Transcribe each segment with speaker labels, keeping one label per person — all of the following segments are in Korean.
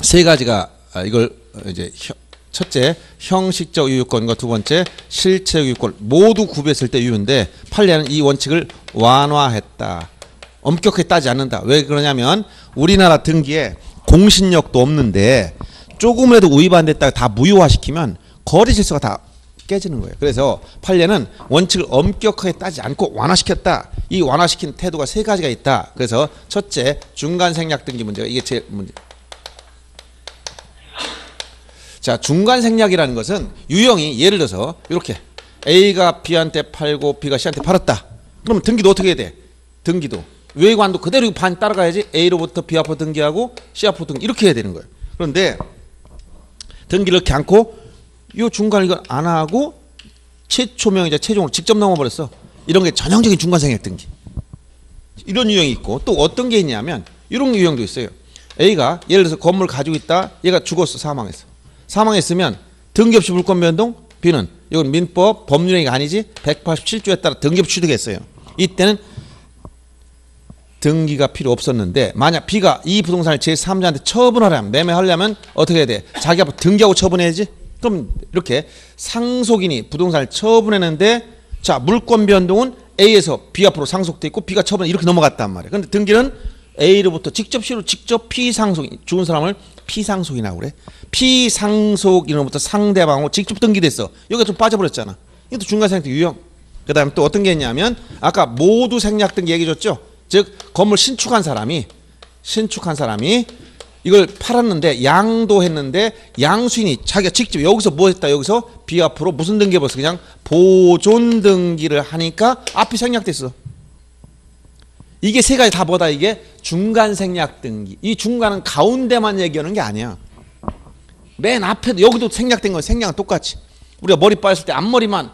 Speaker 1: 세 가지가 아, 이걸 이제 혀- 첫째 형식적 유효권과 두 번째 실체적 유효권 모두 구비했을 때 유효인데 판례는 이 원칙을 완화했다. 엄격하게 따지 않는다. 왜 그러냐면 우리나라 등기에 공신력도 없는데 조금이라도 위반됐다가 다 무효화시키면 거래 질서가 다 깨지는 거예요. 그래서 판례는 원칙을 엄격하게 따지 않고 완화시켰다. 이 완화시킨 태도가 세 가지가 있다. 그래서 첫째 중간 생략 등기 문제가 이게 제일 문제. 자, 중간 생략이라는 것은 유형이 예를 들어서 이렇게 A가 B한테 팔고 B가 C한테 팔았다. 그러면 등기도 어떻게 해야 돼? 등기도 외관도 그대로 반 따라가야지 A로부터 B 앞으로 등기하고 C 앞으로 등기 이렇게 해야 되는 거예요. 그런데 등기를 이렇게 않고 요 중간 이걸 안 하고 최초명이자 최종으로 직접 넘어버렸어. 이런 게 전형적인 중간 생략 등기. 이런 유형이 있고 또 어떤 게 있냐면 이런 유형도 있어요. A가 예를 들어서 건물 가지고 있다. 얘가 죽었어. 사망했어. 사망했으면 등기 없이 물권 변동 B는 이건 민법 법률행위가 아니지 187조에 따라 등기 없이 취득했어요. 이때는 등기가 필요 없었는데 만약 B가 이 부동산을 제3자한테 처분하려면 매매하려면 어떻게 해야 돼? 자기 앞으로 등기하고 처분해야지. 그럼 이렇게 상속인이 부동산을 처분했는데 자 물권 변동은 A에서 B 앞으로 상속돼 있고 B가 처분 이렇게 넘어갔단 말이야. 근데 등기는 A로부터 직접 C로 직접 피상속인 죽은 사람을 피상속이라고 그래. 피상속인으로부터 상대방으로 직접 등기됐어. 여기가 좀 빠져버렸잖아. 이것도 중간 생략 유형. 그다음에 또 어떤 게 있냐면 아까 모두 생략 등기 얘기 줬죠. 즉 건물 신축한 사람이 신축한 사람이 이걸 팔았는데 양도 했는데 양수인이 자기가 직접 여기서 뭐 했다 여기서? B 앞으로 무슨 등기 해봤어? 그냥 보존 등기를 하니까 앞이 생략됐어. 이게 세 가지 다 뭐다 이게? 중간 생략 등기. 이 중간은 가운데만 얘기하는 게 아니야. 맨 앞에도 여기도 생략된 건 생략은 똑같이. 우리가 머리 빠졌을 때 앞머리만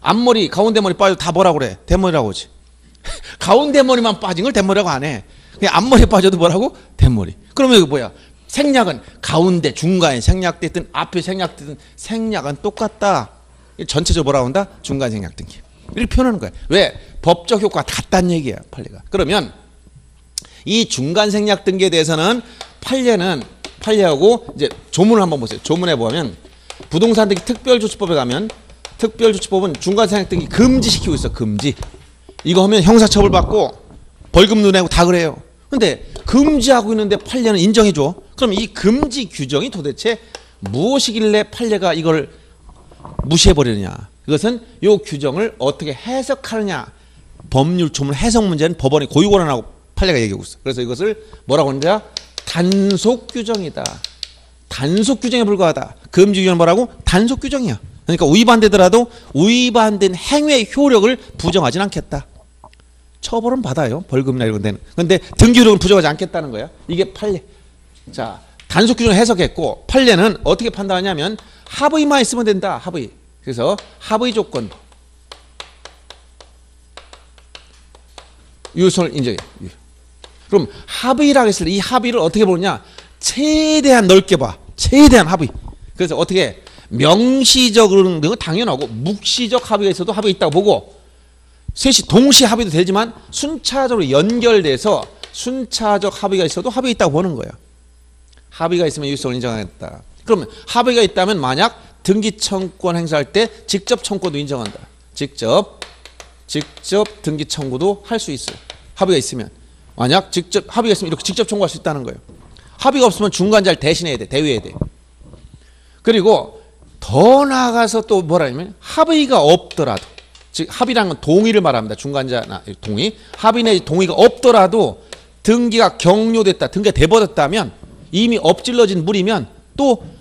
Speaker 1: 앞머리 가운데 머리 빠져 다 뭐라 그래? 대머리라고 하지. 가운데 머리만 빠진 걸 대머리라고 안 해. 앞머리 빠져도 뭐라고? 대머리. 그러면 이거 뭐야? 생략은 가운데 중간에 생략됐든 앞에 생략됐든 생략은 똑같다. 이 전체적으로 뭐라고 한다? 중간 생략 등기. 이렇게 표현하는 거야. 왜? 법적 효과 같다는 얘기야, 판례가. 그러면 이 중간 생략 등기에 대해서는 판례는 판례하고 이제 조문을 한번 보세요. 조문에 보면 부동산 등기 특별조치법에 가면 특별조치법은 중간 생략 등기 금지시키고 있어. 금지. 이거 하면 형사처벌 받고 벌금도 내고 다 그래요. 근데 금지하고 있는데 판례는 인정해줘. 그럼 이 금지 규정이 도대체 무엇이길래 판례가 이걸 무시해버리느냐. 이것은 이 규정을 어떻게 해석하느냐. 법률 조문 해석 문제는 법원이 고유 권한하고 판례가 얘기하고 있어. 그래서 이것을 뭐라고 하느냐. 단속 규정이다. 단속 규정에 불과하다. 금지 규정은 뭐라고? 단속 규정이야. 그러니까 위반되더라도 위반된 행위의 효력을 부정하진 않겠다. 처벌은 받아요. 벌금이나 이런 데는. 근데 등기력은 부정하지 않겠다는 거야. 이게 판례. 자, 단속 규정을 해석했고 판례는 어떻게 판단하냐면 합의만 있으면 된다. 합의. 그래서 합의 조건. 유효성을 인정해. 유효. 그럼 합의라고 했을 때 이 합의를 어떻게 보느냐? 최대한 넓게 봐. 최대한 합의. 그래서 어떻게 명시적으로는 건 당연하고 묵시적 합의가 있어도 합의가 있다고 보고 셋이 동시에 합의도 되지만 순차적으로 연결돼서 순차적 합의가 있어도 합의가 있다고 보는 거야. 합의가 있으면 유효성을 인정하겠다. 그러면 합의가 있다면 만약 등기 청구권 행사할 때 직접 청구도 인정한다. 직접 직접 등기 청구도 할 수 있어요. 합의가 있으면 만약 직접 합의가 있으면 이렇게 직접 청구할 수 있다는 거예요. 합의가 없으면 중간자를 대신해야 돼. 대위해야 돼. 그리고 더 나아가서 또 뭐라냐면 합의가 없더라도 즉 합의라는 건 동의를 말합니다. 중간자나 동의. 합의 내지 동의가 없더라도 등기가 경료됐다. 등기가 돼버렸다면 이미 엎질러진 물이면 또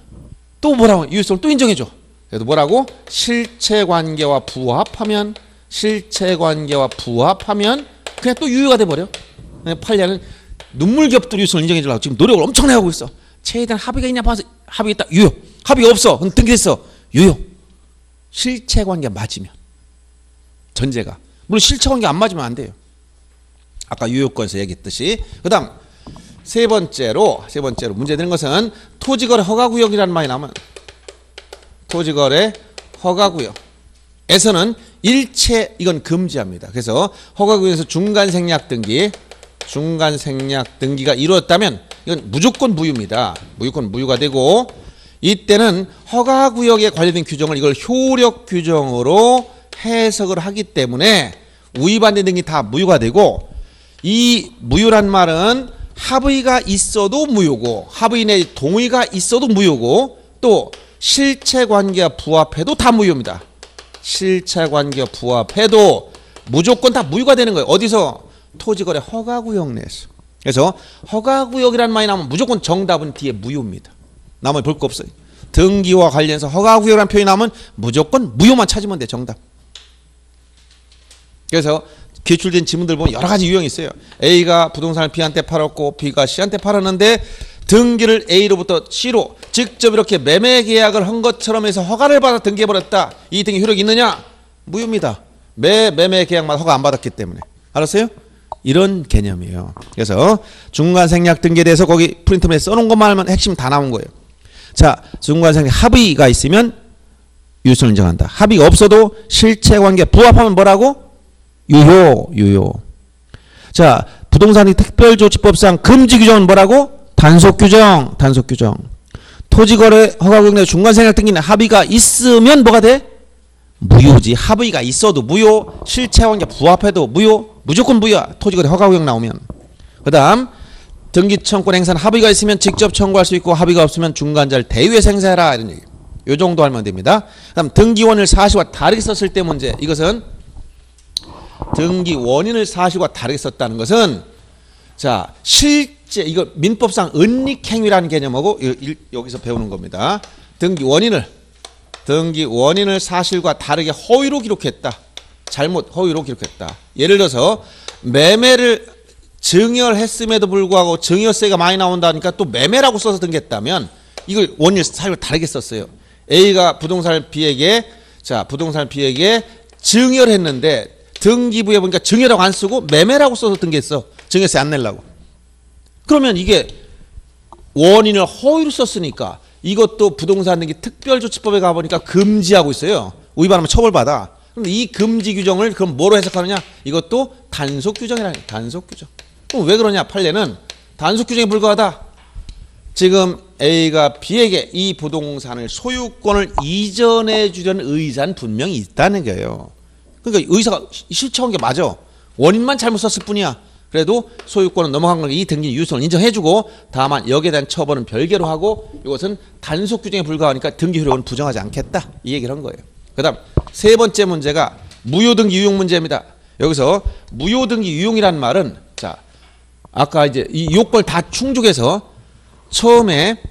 Speaker 1: 또 뭐라고 유효성을 또 인정해줘. 그래도 뭐라고 실체 관계와 부합하면 실체 관계와 부합하면 그냥 또 유효가 돼버려. 판례는 눈물겹도록 유효성을 인정해주려고 지금 노력을 엄청나게 하고 있어. 최대한 합의가 있냐 봐서 합의 있다 유효. 합의가 없어. 그럼 등기됐어. 유효. 실체 관계 맞으면 전제가 물론 실체 관계 안 맞으면 안 돼요. 아까 유효권에서 얘기했듯이 그다음 세 번째로 세 번째로 문제되는 것은 토지거래 허가구역이라는 말이 나오면 토지거래 허가구역에서는 일체 이건 금지합니다. 그래서 허가구역에서 중간 생략 등기 중간 생략 등기가 이루어졌다면 이건 무조건 무효입니다. 무조건 무효가 되고 이때는 허가 구역에 관련된 규정을 이걸 효력 규정으로 해석을 하기 때문에 우위반대 등이 다 무효가 되고 이 무효란 말은 합의가 있어도 무효고 합의 내 동의가 있어도 무효고 또 실체 관계와 부합해도 다 무효입니다. 실체 관계와 부합해도 무조건 다 무효가 되는 거예요. 어디서 토지거래 허가구역 내에서. 그래서 허가구역이라는 말이 나오면 무조건 정답은 뒤에 무효입니다. 나머지 볼 거 없어요. 등기와 관련해서 허가구역이라는 표현이 나오면 무조건 무효만 찾으면 돼 정답. 그래서 기출된 지문들 보면 여러 가지 유형이 있어요. A가 부동산을 B한테 팔았고 B가 C한테 팔았는데 등기를 A로부터 C로 직접 이렇게 매매 계약을 한 것처럼 해서 허가를 받아 등기해 버렸다. 이 등기 효력이 있느냐? 무효입니다. 매 매매 계약만 허가 안 받았기 때문에. 알았어요? 이런 개념이에요. 그래서 중간 생략 등기에 대해서 거기 프린트맨에 써놓은 것만 하면 핵심 다 나온 거예요. 자, 중간 생략 합의가 있으면 유효성을 인정한다. 합의가 없어도 실체 관계 부합하면 뭐라고? 유효, 유효. 자, 부동산의 특별조치법상 금지 규정은 뭐라고? 단속 규정, 단속 규정. 토지거래 내 중간생각 등기는 합의가 있으면 뭐가 돼? 무효지. 합의가 있어도 무효, 실체관계 부합해도 무효, 무조건 무효야. 토지거래 허가구역 나오면. 그 다음 등기청권 행사는 합의가 있으면 직접 청구할 수 있고 합의가 없으면 중간자를 대위에서 행사해라 이런 얘기. 요 정도 하면 됩니다. 그 다음 등기원을 사실과 다르게 썼을 때 문제. 이것은 등기 원인을 사실과 다르게 썼다는 것은 자 실제 이거 민법상 은닉행위라는 개념하고 여기서 배우는 겁니다. 등기 원인을 등기 원인을 사실과 다르게 허위로 기록했다. 잘못 허위로 기록했다. 예를 들어서 매매를 증여했음에도 불구하고 증여세가 많이 나온다니까 또 매매라고 써서 등기했다면 이걸 원인을 사실과 다르게 썼어요. A가 부동산을 B에게 자 부동산을 B에게 증여를 했는데 등기부에 보니까 증여라고 안 쓰고 매매라고 써서 등기했어. 증여세 안 내려고. 그러면 이게 원인을 허위로 썼으니까 이것도 부동산 등기 특별조치법에 가보니까 금지하고 있어요. 위반하면 처벌받아. 그럼 이 금지 규정을 그럼 뭐로 해석하느냐? 이것도 단속 규정이라니 단속 규정. 그럼 왜 그러냐? 판례는 단속 규정에 불과하다. 지금 A가 B에게 이 부동산을 소유권을 이전해 주려는 의사는 분명히 있다는 거예요. 그러니까 의사가 실체한 게 맞아. 원인만 잘못 썼을 뿐이야. 그래도 소유권은 넘어간 걸이 등기 유효성을 인정해주고 다만 여기에 대한 처벌은 별개로 하고 이것은 단속 규정에 불과하니까 등기 효력은 부정하지 않겠다 이 얘기를 한 거예요. 그 다음 세 번째 문제가 무효등기 유용 문제입니다. 여기서 무효등기 유용이란 말은 자 아까 이제 이 요건을 다 충족해서 처음에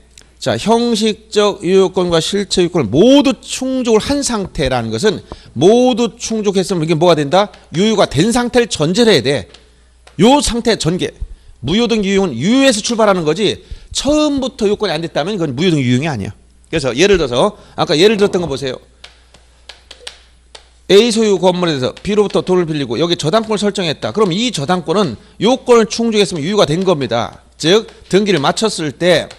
Speaker 1: 자 형식적 유효권과 실체 유효권을 모두 충족을 한 상태라는 것은 모두 충족했으면 이게 뭐가 된다? 유효가 된 상태를 전제를 해야 돼. 요 상태 전개. 무효등기 유용은 유효에서 출발하는 거지 처음부터 요건이 안 됐다면 그건 무효등기 유용이 아니야. 그래서 예를 들어서 아까 예를 들었던 거 보세요. A 소유 건물에 대해서 B로부터 돈을 빌리고 여기 저당권을 설정했다. 그럼 이 저당권은 요건을 충족했으면 유효가 된 겁니다. 즉 등기를 마쳤을 때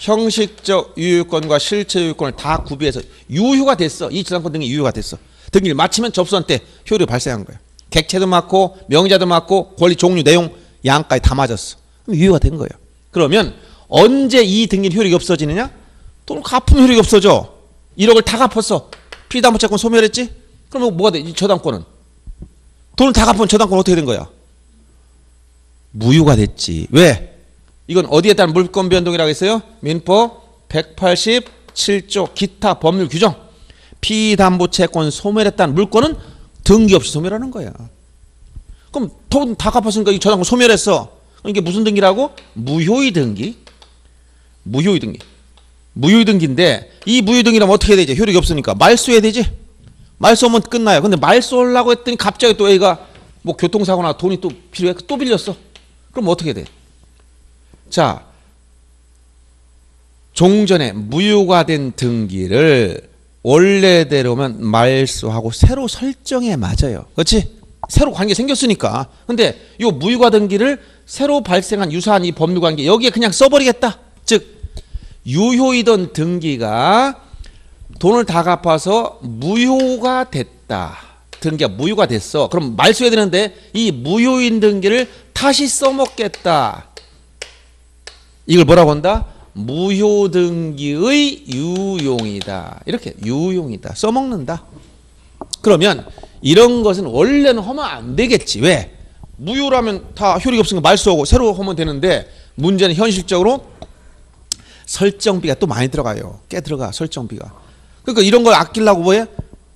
Speaker 1: 형식적 유효권과 실체 유효권을 다 구비해서 유효가 됐어. 이 저당권 등기 유효가 됐어. 등기를 마치면 접수한 때 효력이 발생한 거야. 객체도 맞고 명의자도 맞고 권리 종류 내용 양까지 다 맞았어. 그럼 유효가 된 거예요. 그러면 언제 이 등기 효력이 없어지느냐? 돈을 갚으면 효력이 없어져. 1억을 다 갚았어. 피담보채권 소멸했지? 그러면 뭐가 돼? 이 저당권은 돈을 다 갚으면 저당권 어떻게 된 거야? 무효가 됐지. 왜? 이건 어디에 따른 물권 변동이라고 했어요? 민법 187조 기타 법률 규정. 피담보채권 소멸했다는 물권은 등기 없이 소멸하는 거야. 그럼 돈 다 갚았으니까 이 저당권 소멸했어. 이게 무슨 등기라고? 무효의 등기. 무효의 등기. 무효의 등기인데 이 무효의 등기라면 어떻게 해야 되지? 효력이 없으니까 말소해야 되지. 말소하면 끝나요. 근데 말소하려고 했더니 갑자기 또 A가 뭐 교통사고나 돈이 또 필요해 또 빌렸어. 그럼 어떻게 돼? 자, 종전에 무효가 된 등기를 원래대로면 말소하고 새로 설정해 맞아요. 그렇지? 새로 관계 생겼으니까. 근데 이 무효가 등기를 새로 발생한 유사한 이 법률 관계 여기에 그냥 써버리겠다. 즉 유효이던 등기가 돈을 다 갚아서 무효가 됐다. 등기가 무효가 됐어. 그럼 말소해야 되는데 이 무효인 등기를 다시 써먹겠다. 이걸 뭐라고 한다? 무효 등기의 유용이다. 이렇게 유용이다. 써먹는다. 그러면 이런 것은 원래는 하면 안 되겠지. 왜? 무효라면 다 효력이 없으니까 말소하고 새로 하면 되는데 문제는 현실적으로 설정비가 또 많이 들어가요. 꽤 들어가 설정비가. 그러니까 이런 걸 아끼려고 뭐해?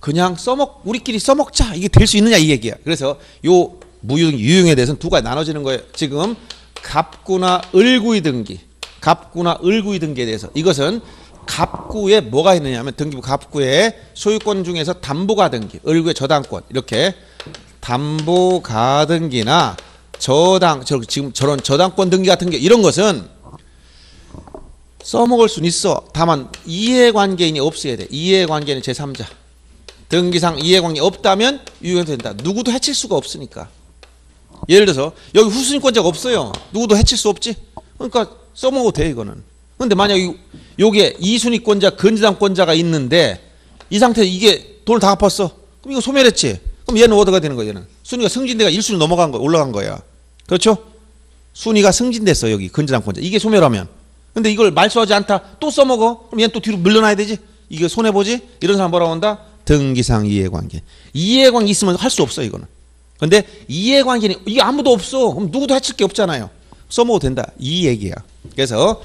Speaker 1: 그냥 써먹 우리끼리 써먹자 이게 될 수 있느냐 이 얘기야. 그래서 요 무효 유용에 대해서는 두 가지 나눠지는 거예요. 지금 갑구나 을구의 등기, 갑구나 을구의 등기에 대해서 이것은 갑구에 뭐가 있느냐면 등기부 갑구에 소유권 중에서 담보가 등기, 을구의 저당권 이렇게 담보가 등기나 저당 저 지금 저런 저당권 등기 같은 게 이런 것은 써먹을 수는 있어. 다만 이해관계인이 없어야 돼. 이해관계는 제3자. 등기상 이해관계 없다면 유효된다. 누구도 해칠 수가 없으니까. 예를 들어서 여기 후순위권자가 없어요. 누구도 해칠 수 없지. 그러니까 써먹어도 돼 이거는. 근데 만약 이- 요게 이순위권자 근저당권자가 있는데 이 상태에 이게 돈을 다 갚았어. 그럼 이거 소멸했지. 그럼 얘는 어디가 되는 거야 얘는. 순위가 승진대가 1순위 넘어간 거 올라간 거야. 그렇죠? 순위가 승진됐어 여기 근저당권자. 이게 소멸하면. 근데 이걸 말소하지 않다 또 써먹어. 그럼 얘는 또 뒤로 물러나야 되지. 이게 손해 보지. 이런 사람 뭐라고 한다? 등기상 이해관계. 이해관계 있으면 할 수 없어 이거는. 근데 이해관계는 이게 아무도 없어. 그럼 누구도 해칠 게 없잖아요. 써먹어도 된다. 이 얘기야. 그래서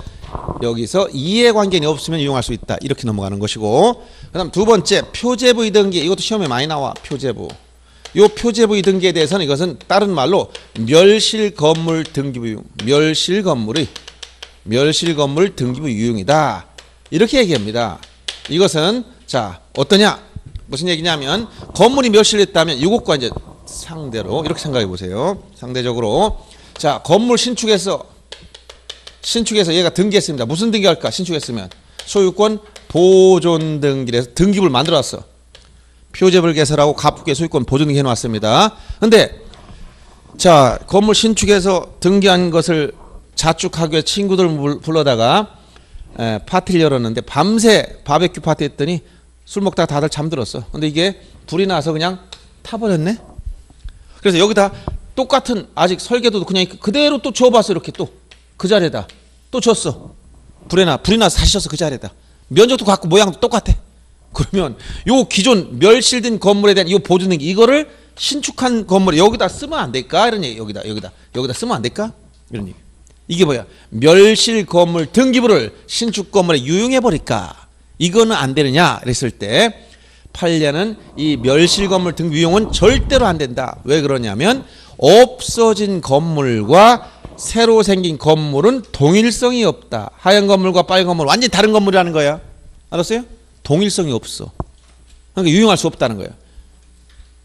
Speaker 1: 여기서 이해관계는 없으면 이용할 수 있다. 이렇게 넘어가는 것이고. 그 다음 두 번째 표제부의 등기. 이것도 시험에 많이 나와. 표제부. 요 표제부의 등기에 대해서는 이것은 다른 말로 멸실 건물 등기부 유용. 멸실 건물의 멸실 건물 등기부 유용이다. 이렇게 얘기합니다. 이것은 자 어떠냐? 무슨 얘기냐면 건물이 멸실했다면 이것과 이제 상대로 이렇게 생각해 보세요. 상대적으로 자 건물 신축해서 신축해서 얘가 등기했습니다. 무슨 등기할까? 신축했으면 소유권 보존 등기를 해서 등기부를 만들어놨어. 표제를 개설하고 갑국의 소유권 보존 등기 해놨습니다. 근데 자 건물 신축해서 등기한 것을 자축하기 위해 친구들 을 불러다가 에, 파티를 열었는데 밤새 바베큐 파티 했더니 술 먹다가 다들 잠들었어. 근데 이게 불이 나서 그냥 타버렸네. 그래서 여기다 똑같은 아직 설계도도 그냥 그대로 또 줘봤어 이렇게 또 그 자리에다 또 줬어. 불에 나 불이 나서 다시 줬어 그 자리에다 면적도 같고 모양도 똑같아. 그러면 요 기존 멸실된 건물에 대한 이 보존 등기 이거를 신축한 건물에 여기다 쓰면 안 될까 이런 얘기 여기다 여기다 여기다 쓰면 안 될까 이런 얘기. 이게 뭐야? 멸실 건물 등기부를 신축 건물에 유용해 버릴까? 이거는 안 되느냐? 그랬을 때 판례는 이 멸실 건물 등기 유용은 절대로 안 된다. 왜 그러냐면 없어진 건물과 새로 생긴 건물은 동일성이 없다. 하얀 건물과 빨간 건물 완전히 다른 건물이라는 거야. 알았어요? 동일성이 없어. 그러니까 유용할 수 없다는 거야.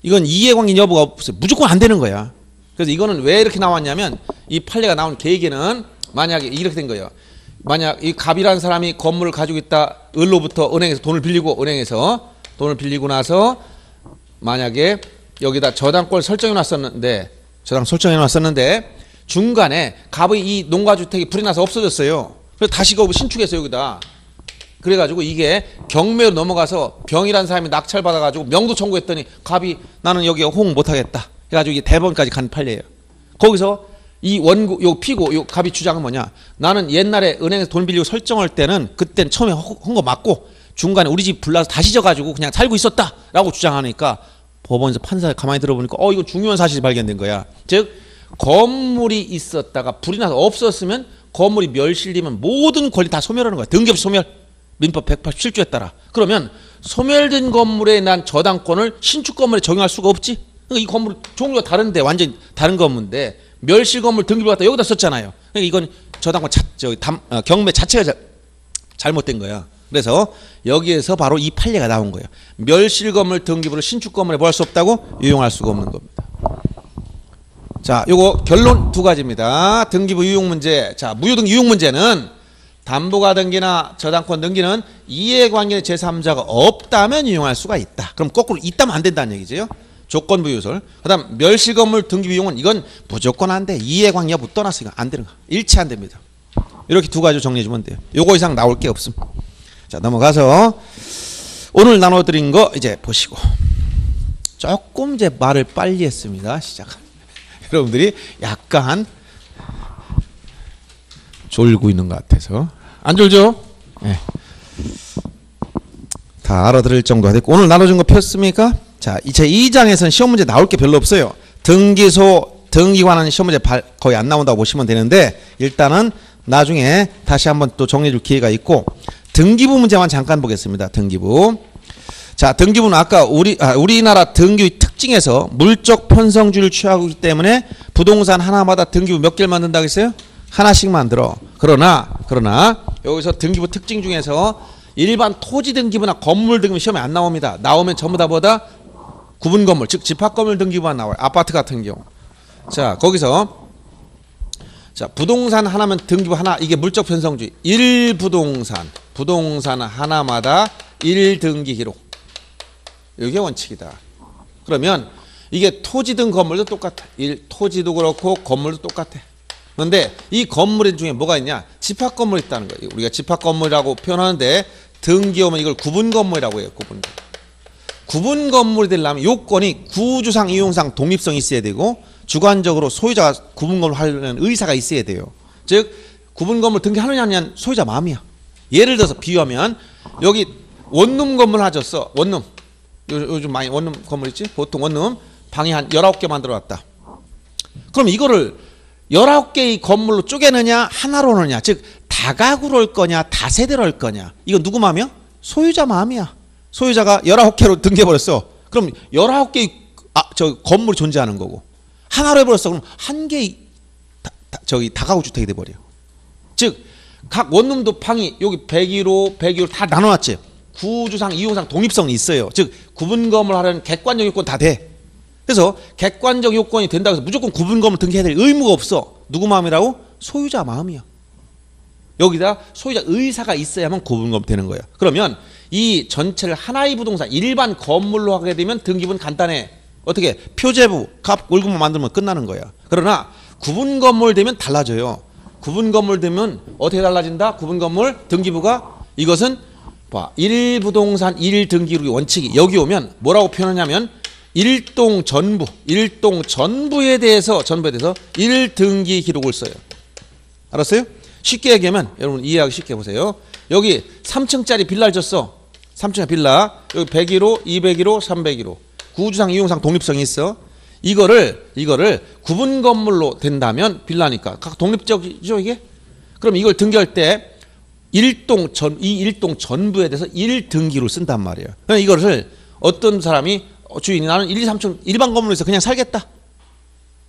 Speaker 1: 이건 이해관계 여부가 없어요. 무조건 안 되는 거야. 그래서 이거는 왜 이렇게 나왔냐면 이 판례가 나온 계기는 만약에 이렇게 된 거예요. 만약 이 갑이라는 사람이 건물을 가지고 있다 을로부터 은행에서 돈을 빌리고 은행에서 돈을 빌리고 나서 만약에 여기다 저당권 설정해 놨었는데 저당 설정해 놨었는데 중간에 갑의 이 농가주택이 불이 나서 없어졌어요. 그래서 다시 그 신축해서 여기다 그래가지고 이게 경매로 넘어가서 병이라는 사람이 낙찰 받아가지고 명도 청구했더니 갑이 나는 여기 호응 못하겠다 해가지고 이게 대법원까지 간 판례예요. 거기서 이 원고 요 피고 요 갑이 주장은 뭐냐? 나는 옛날에 은행에서 돈 빌리고 설정할 때는 그땐 처음에 한 거 맞고 중간에 우리 집 불나서 다시 져가지고 그냥 살고 있었다라고 주장하니까 법원에서 판사 가만히 들어보니까 어 이거 중요한 사실이 발견된 거야. 즉 건물이 있었다가 불이 나서 없었으면 건물이 멸실되면 모든 권리 다 소멸하는 거야. 등기없이 소멸. 민법 187조에 따라. 그러면 소멸된 건물에 난 저당권을 신축 건물에 적용할 수가 없지. 그러니까 이 건물 종류가 다른데 완전 다른 건물인데 멸실 건물 등기부 갖다 여기다 썼잖아요. 그러니까 이건 저당권 자, 저기 담, 어, 경매 자체가 자, 잘못된 거야. 그래서 여기에서 바로 이 판례가 나온 거예요. 멸실 건물 등기부를 신축 건물에 뭐 할 수 없다고 유용할 수가 없는 겁니다. 자, 요거 결론 두 가지입니다. 등기부 유용 문제. 자, 무효등 유용 문제는 담보가 등기나 저당권 등기는 이해관계 제3자가 없다면 이용할 수가 있다. 그럼 거꾸로 있다면 안 된다는 얘기죠. 조건부 요설. 그다음 멸실 건물 등기 비용은 이건 무조건 안 돼. 이해관계 여부 떠났으니까 안 되는 거. 일치 안 됩니다. 이렇게 두 가지 정리해 주면 돼요. 요거 이상 나올 게 없음. 자, 넘어가서 오늘 나눠 드린 거 이제 보시고 조금 제 말을 빨리 했습니다. 시작. 여러분들이 약간 졸고 있는 것 같아서 안 졸죠? 네. 다 알아들을 정도가 됐고 오늘 나눠준 거 폈습니까? 자, 제 2장에서는 시험 문제 나올 게 별로 없어요. 등기소 등기 관한 시험 문제 발- 거의 안 나온다고 보시면 되는데 일단은 나중에 다시 한번 또 정리해 줄 기회가 있고 등기부 문제만 잠깐 보겠습니다. 등기부. 자, 등기부는 아까 우리 아, 우리나라 등기의 특징에서 물적 편성주의를 취하고 있기 때문에 부동산 하나마다 등기부 몇 개를 만든다고 했어요? 하나씩 만들어. 그러나 그러나 여기서 등기부 특징 중에서 일반 토지 등기부나 건물 등기부 시험에 안 나옵니다. 나오면 전부 다 뭐다? 구분 건물, 즉 집합 건물 등기부만 나와요. 아파트 같은 경우. 자, 거기서 자, 부동산 하나면 등기부 하나 이게 물적 편성주의. 1부동산. 부동산 하나마다 1등기 기록. 이게 원칙이다. 그러면 이게 토지든 건물도 똑같아. 일 토지도 그렇고 건물도 똑같아. 그런데 이 건물 중에 뭐가 있냐? 집합 건물이 있다는 거예요. 우리가 집합 건물이라고 표현하는데 등기 오면 이걸 구분 건물이라고 해요. 구분. 구분 건물이 되려면 요건이 구주상 이용상 독립성이 있어야 되고 주관적으로 소유자가 구분 건물 하려는 의사가 있어야 돼요. 즉 구분 건물 등기하느냐 하느냐는 소유자 마음이야. 예를 들어서 비유하면 여기 원룸 건물 하셨어. 원룸. 요, 요즘 많이 원룸 건물 있지? 보통 원룸 방이 한 19개 만들어 놨다. 그럼 이거를 19개의 건물로 쪼개느냐 하나로 넣느냐 즉 다가구로 할 거냐 다세대로 할 거냐 이건 누구 마음이야? 소유자 마음이야 소유자가 19개로 등기해버렸어 그럼 19개의 아, 저 건물이 존재하는 거고 하나로 해버렸어 그럼 한 다, 다, 저기 다가구 주택이 돼버려 즉 각 원룸도 방이 여기 101호 102호 다 나눠놨지 구주상 이용상 독립성이 있어요 즉 구분 건물 하려는 객관적 요건 다 돼 그래서 객관적 요건이 된다고 해서 무조건 구분 건물 등기해야 될 의무가 없어. 누구 마음이라고? 소유자 마음이야. 여기다 소유자 의사가 있어야만 구분 건물 되는 거예요. 그러면 이 전체를 하나의 부동산 일반 건물로 하게 되면 등기부는 간단해. 어떻게 표제부, 값, 월급만 만들면 끝나는 거야. 그러나 구분 건물 되면 달라져요. 구분 건물 되면 어떻게 달라진다? 구분 건물 등기부가 이것은 봐. 1부동산 1등기로 원칙이 여기 오면 뭐라고 표현하냐면 일동 전부, 일동 전부에 대해서 전부에 대해서 1등기 기록을 써요. 알았어요? 쉽게 얘기하면 여러분 이해하기 쉽게 보세요. 여기 3층짜리 빌라를 줬어. 3층 빌라. 여기 101호, 201호, 301호. 구주상 이용상 독립성이 있어. 이거를 이거를 구분 건물로 된다면 빌라니까 각 독립적이죠 이게? 그럼 이걸 등기할 때 일동 전 이 일동 전부에 대해서 1등기로 쓴단 말이에요. 그러니까 이것을 어떤 사람이 어, 주인이 나는 1, 2, 3층 일반 건물에서 그냥 살겠다.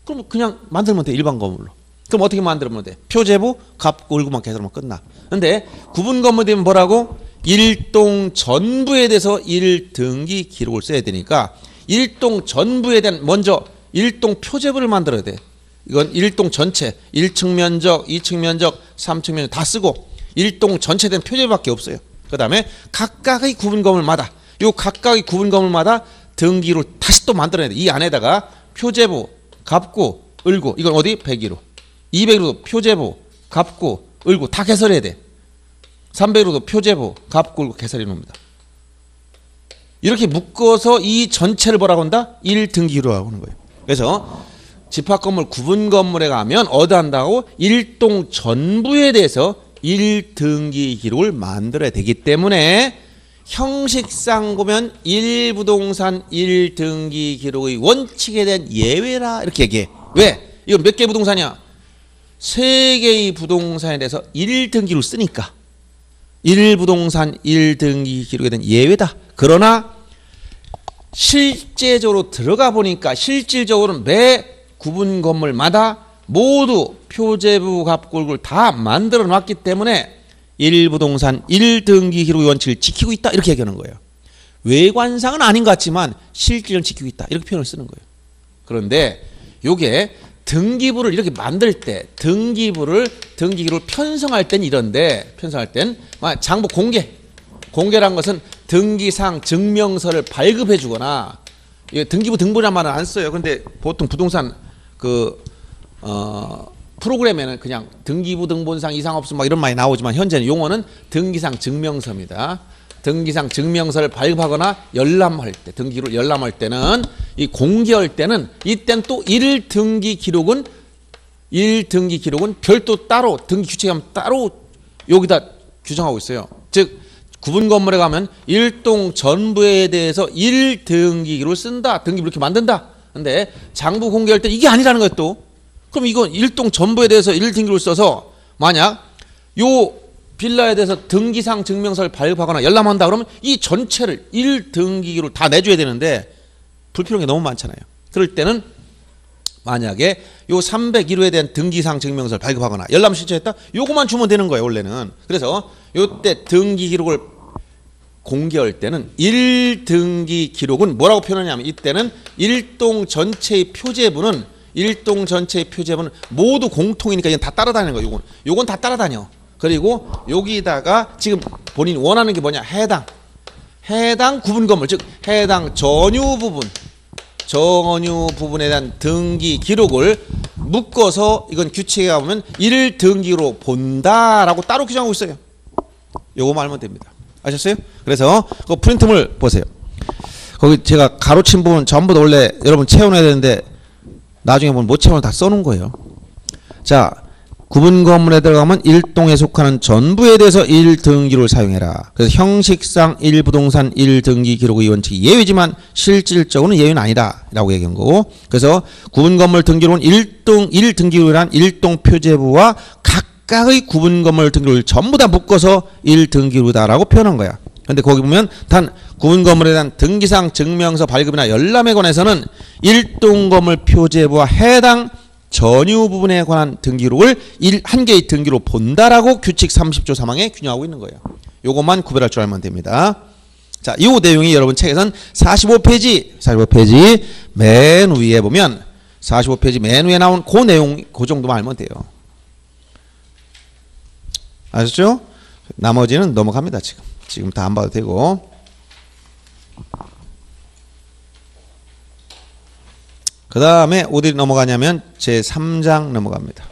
Speaker 1: 그럼 그냥 만들면 돼 일반 건물로. 그럼 어떻게 만들면 돼? 표제부 값 월급만 계산하면 끝나. 근데 구분 건물 되면 뭐라고? 일동 전부에 대해서 1등기 기록을 써야 되니까 일동 전부에 대한 먼저 일동 표제부를 만들어야 돼. 이건 일동 전체 1층 면적, 2층 면적, 3층 면적 다 쓰고 일동 전체에 대한 표제부밖에 없어요. 그다음에 각각의 구분 건물마다 요 각각의 구분 건물마다 등기로 다시 또 만들어야 돼. 이 안에다가 표제부, 갑구, 을구 이건 어디? 101호. 200으로도 표제부, 갑구, 을구 다 개설해야 돼. 300으로도 표제부, 갑구, 을구 개설해 놓습니다. 이렇게 묶어서 이 전체를 뭐라고 한다? 1등기로 하는 거예요. 그래서 집합 건물 구분 건물에 가면 어디 한다고? 일동 전부에 대해서 1등기 기록을 만들어야 되기 때문에 형식상 보면 1부동산 1등기 기록의 원칙에 대한 예외라 이렇게 얘기해. 왜? 이건 몇개 부동산이야? 세 개의 부동산에 대해서 1등기로 쓰니까 1부동산 1등기 기록에 대한 예외다. 그러나 실제적으로 들어가 보니까 실질적으로는 매 구분 건물마다 모두 표제부 갑골을 다 만들어 놨기 때문에 1부동산 1등기 기록의 원칙을 지키고 있다 이렇게 얘기하는 거예요. 외관상은 아닌 것 같지만 실질은 지키고 있다 이렇게 표현을 쓰는 거예요. 그런데 요게 등기부를 이렇게 만들 때 등기부를 등기기를 편성할 땐 이런데 편성할 땐 장부 공개 공개란 것은 등기상 증명서를 발급해 주거나 등기부 등본이란 말은 안 써요. 근데 보통 부동산 그 어, 프로그램에는 그냥 등기부 등본상 이상 없음 막 이런 말이 나오지만 현재는 용어는 등기상 증명서입니다. 등기상 증명서를 발급하거나 열람할 때 등기를 열람할 때는 이 공개할 때는 이때는 또 1등기 기록은 1등기 기록은 별도 따로 등기 규칙에 따로 여기다 규정하고 있어요. 즉 구분 건물에 가면 일동 전부에 대해서 1등기 기록을 쓴다. 등기 이렇게 만든다. 근데 장부 공개할 때 이게 아니라는 거예요, 또. 그럼 이건 일동 전부에 대해서 1등기를 써서 만약 요 빌라에 대해서 등기상 증명서를 발급하거나 열람한다 그러면 이 전체를 1등기로 다 내줘야 되는데 불필요한 게 너무 많잖아요. 그럴 때는 만약에 요 301호에 대한 등기상 증명서를 발급하거나 열람 신청했다 요거만 주면 되는 거예요 원래는 그래서 요때 등기 기록을 공개할 때는 1등기 기록은 뭐라고 표현하냐면 이때는 일동 전체의 표제부는 일동 전체의 표제부는 모두 공통이니까 이건 다 따라다니는 거예요 요건 요건 다 따라다녀 그리고 여기다가 지금 본인이 원하는 게 뭐냐 해당 해당 구분 건물 즉 해당 전유 부분 전유 부분에 대한 등기 기록을 묶어서 이건 규칙에 가보면 1등기로 본다라고 따로 규정하고 있어요. 요거 말면 됩니다. 아셨어요? 그래서 그 프린트물 보세요. 거기 제가 가로친 부분 전부 다 원래 여러분 채워놔야 되는데 나중에 보면 못 채워서 다 써놓은 거예요. 자, 구분 건물에 들어가면 일동에 속하는 전부에 대해서 1등기를 사용해라. 그래서 형식상 1부동산 1등기 기록의 원칙이 예외지만 실질적으로는 예외는 아니다 라고 얘기한 거고. 그래서 구분 건물 등기록은 일동 1등기로란 일동 표제부와 각 각의 구분 건물 등기록을 전부 다 묶어서 1등기로다라고 표현한 거야. 근데 거기 보면 단 구분 건물에 대한 등기상 증명서 발급이나 열람에 관해서는 일동 건물 표제부와 해당 전유 부분에 관한 등기록을 일, 한 개의 등기로 본다라고 규칙 30조 3항에 규정하고 있는 거예요. 요것만 구별할 줄 알면 됩니다. 자, 이 내용이 여러분 책에선 45페이지, 45페이지 맨 위에 보면 45페이지 맨 위에 나온 그 내용, 그 정도만 알면 돼요. 아셨죠? 나머지는 넘어갑니다, 지금. 지금 다 안 봐도 되고. 그 다음에 어디 넘어가냐면 제 3장 넘어갑니다.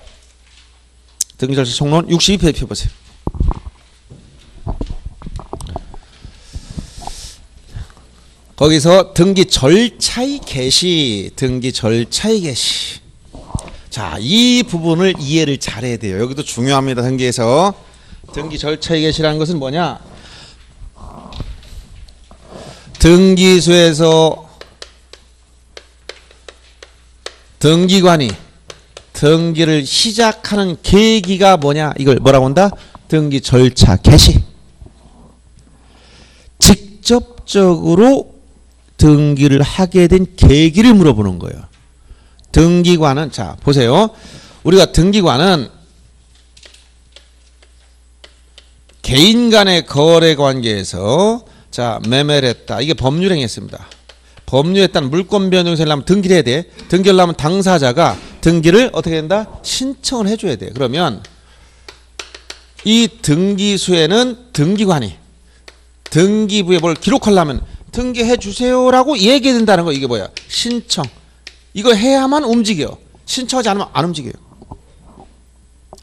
Speaker 1: 등기절차 총론 62페이지 펴보세요. 거기서 등기 절차의 개시, 등기 절차의 개시. 자, 이 부분을 이해를 잘해야 돼요. 여기도 중요합니다. 등기에서 등기 절차의 개시라는 것은 뭐냐? 등기소에서 등기관이 등기를 시작하는 계기가 뭐냐? 이걸 뭐라고 한다? 등기 절차 개시. 직접적으로 등기를 하게 된 계기를 물어보는 거예요. 등기관은 자 보세요. 우리가 등기관은 개인 간의 거래 관계에서 자 매매를 했다. 이게 법률 행위였습니다. 법률에 따른 물권 변동세를 하면 등기를 해야 돼. 등기를 하면 당사자가 등기를 어떻게 된다? 신청을 해줘야 돼. 그러면 이 등기수에는 등기관이 등기부에 뭘 기록하려면 등기해 주세요라고 얘기해야 된다는 거 이게 뭐야? 신청. 이거 해야만 움직여. 신청하지 않으면 안 움직여요.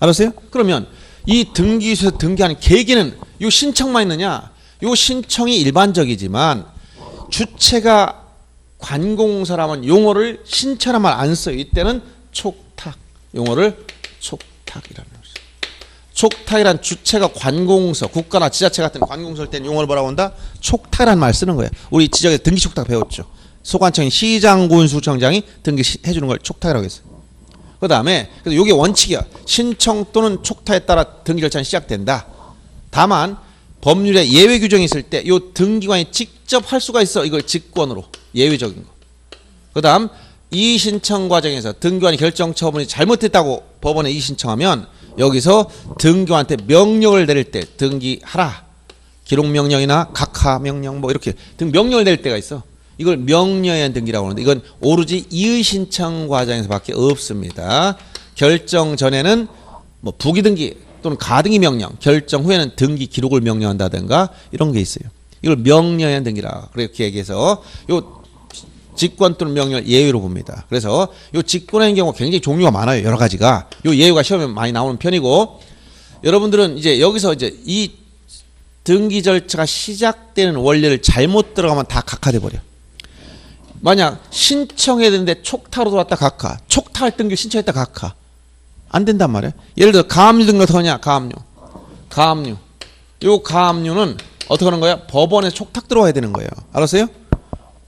Speaker 1: 알았어요? 그러면 이 등기수에 등기하는 계기는 이 신청만 있느냐? 이 신청이 일반적이지만 주체가 관공서라면 용어를 신청하면 안 써요. 이때는 촉탁. 용어를 촉탁이라는 거죠. 촉탁이란 주체가 관공서, 국가나 지자체 같은 관공서일 때는 용어를 뭐라고 한다? 촉탁이라는 말 쓰는 거예요. 우리 지적에 등기 촉탁 배웠죠. 소관청이 시장군수청장이 등기 해주는 걸 촉탁이라고 했어요. 그 다음에 그래서 이게 원칙이야. 신청 또는 촉탁에 따라 등기 절차는 시작된다. 다만 법률에 예외 규정이 있을 때 이 등기관이 직접 할 수가 있어. 이걸 직권으로 예외적인 거. 그 다음 이 신청 과정에서 등기관이 결정 처분이 잘못했다고 법원에 이 신청하면 여기서 등기관한테 명령을 내릴 때 등기하라. 기록 명령이나 각하 명령 뭐 이렇게 등 명령을 내릴 때가 있어. 이걸 명령에 의한 등기라고 하는데 이건 오로지 이의 신청 과정에서밖에 없습니다. 결정 전에는 뭐 부기 등기 또는 가등기 명령, 결정 후에는 등기 기록을 명령한다든가 이런 게 있어요. 이걸 명령에 의한 등기라 그렇게 얘기해서 요 직권 또는 명령 예외로 봅니다. 그래서 요 직권의 경우 굉장히 종류가 많아요. 여러 가지가. 요 예외가 시험에 많이 나오는 편이고 여러분들은 이제 여기서 이제 이 등기 절차가 시작되는 원리를 잘못 들어가면 다 각하돼 버려. 만약 신청해야 되는데 촉탁으로 들어왔다 각하, 촉탁 등기 신청했다 각하. 안 된단 말이야. 예를 들어 가압류 어떻게 하냐? 가압류. 가압류. 요 가압류는 어떻게 하는 거야? 법원에 촉탁 들어와야 되는 거예요. 알았어요?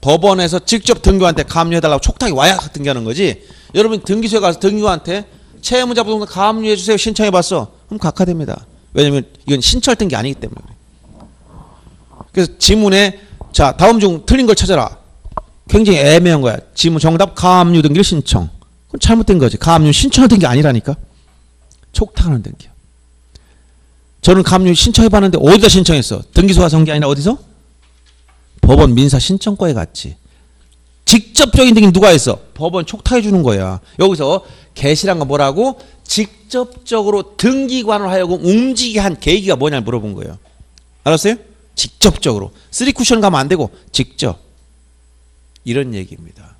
Speaker 1: 법원에서 직접 등교한테 가압류해달라고 촉탁이 와야 등기하는 거지. 여러분 등기소에 가서 등교한테 채무자 부동산 가압류해 주세요 신청해봤어. 그럼 각하됩니다. 왜냐면 이건 신청 등기 아니기 때문에. 그래서 지문에 자 다음 중 틀린 걸 찾아라. 굉장히 애매한 거야. 지문 정답 가압류 등기를 신청. 그건 잘못된 거지. 가압류 신청하는 등기 아니라니까. 촉탁하는 등기야. 저는 가압류 신청해봤는데 어디다 신청했어? 등기소 가서 한게 아니라 어디서? 법원 민사 신청과에 갔지. 직접적인 등기 누가 했어? 법원 촉탁해 주는 거야. 여기서 개시란 건 뭐라고? 직접적으로 등기관을 하여금 움직이게 한 계기가 뭐냐를 물어본 거예요. 알았어요? 직접적으로. 쓰리 쿠션 가면 안 되고 직접. 이런 얘기입니다.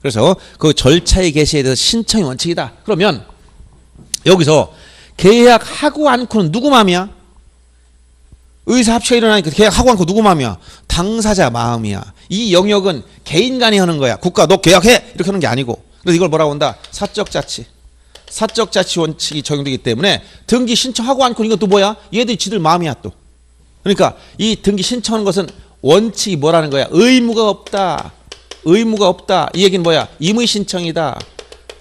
Speaker 1: 그래서 그 절차의 개시에 대해서 신청이 원칙이다. 그러면 여기서 계약하고 않고는 누구 마음이야? 의사 합치가 일어나니까 계약하고 않고 누구 마음이야? 당사자 마음이야. 이 영역은 개인 간이 하는 거야. 국가 너 계약해 이렇게 하는 게 아니고. 그래서 이걸 뭐라고 한다? 사적 자치. 사적 자치 원칙이 적용되기 때문에 등기 신청하고 않고 이건 또 뭐야? 얘들이 지들 마음이야 또. 그러니까 이 등기 신청하는 것은 원칙이 뭐라는 거야? 의무가 없다. 의무가 없다. 이 얘기는 뭐야? 임의 신청이다.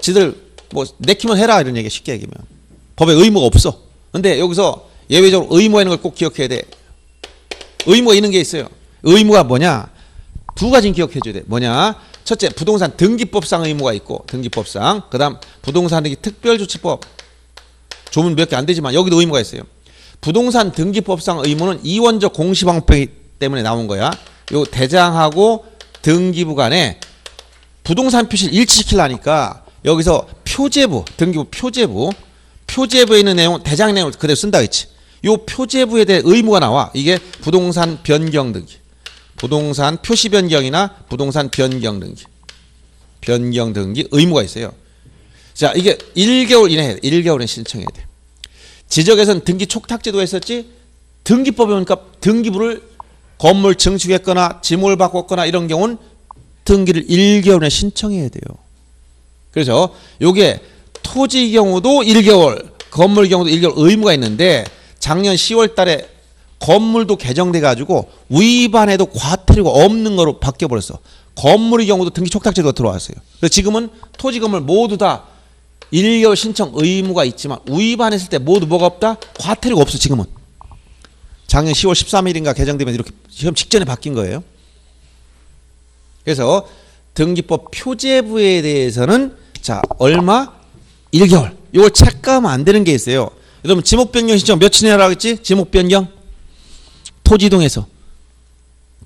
Speaker 1: 지들 뭐 내키면 해라 이런 얘기 쉽게 얘기하면 법에 의무가 없어. 근데 여기서 예외적으로 의무가 있는 걸 꼭 기억해야 돼. 의무가 있는 게 있어요. 의무가 뭐냐? 두 가지는 기억해 줘야 돼. 뭐냐? 첫째, 부동산 등기법상 의무가 있고 등기법상. 그다음 부동산 등기 특별조치법. 조문 몇 개 안 되지만 여기도 의무가 있어요. 부동산 등기법상 의무는 이원적 공시방법이기 때문에 나온 거야. 요 대장하고 등기부 간에 부동산 표시를 일치시키려니까 여기서 표제부, 등기부 표제부, 표제부에 있는 내용, 대장 내용을 그대로 쓴다 했지. 요 표제부에 대해 의무가 나와. 이게 부동산 변경 등기. 부동산 표시 변경이나 부동산 변경 등기. 변경 등기 의무가 있어요. 자, 이게 1개월 이내에 1개월에 신청해야 돼. 지적에서는 등기 촉탁제도가 있었지. 등기법에 보니까 등기부를 건물 증축했거나 지목을 바꿨거나 이런 경우는 등기를 1개월에 신청해야 돼요. 그래서 요게 토지 경우도 1개월, 건물 경우도 1개월 의무가 있는데 작년 10월 달에 건물도 개정돼 가지고 위반해도 과태료가 없는 거로 바뀌어 버렸어. 건물의 경우도 등기 촉탁제도가 들어왔어요. 그래서 지금은 토지 건물 모두 다 1개월 신청 의무가 있지만 위반했을 때 모두 뭐가 없다? 과태료가 없어 지금은. 작년 10월 13일인가 개정되면 이렇게 시험 직전에 바뀐 거예요. 그래서 등기법 표제부에 대해서는 자 얼마 1개월 이걸 체크하면 안 되는 게 있어요. 여러분 지목 변경 신청 며칠 내라고 했지? 지목 변경 토지동에서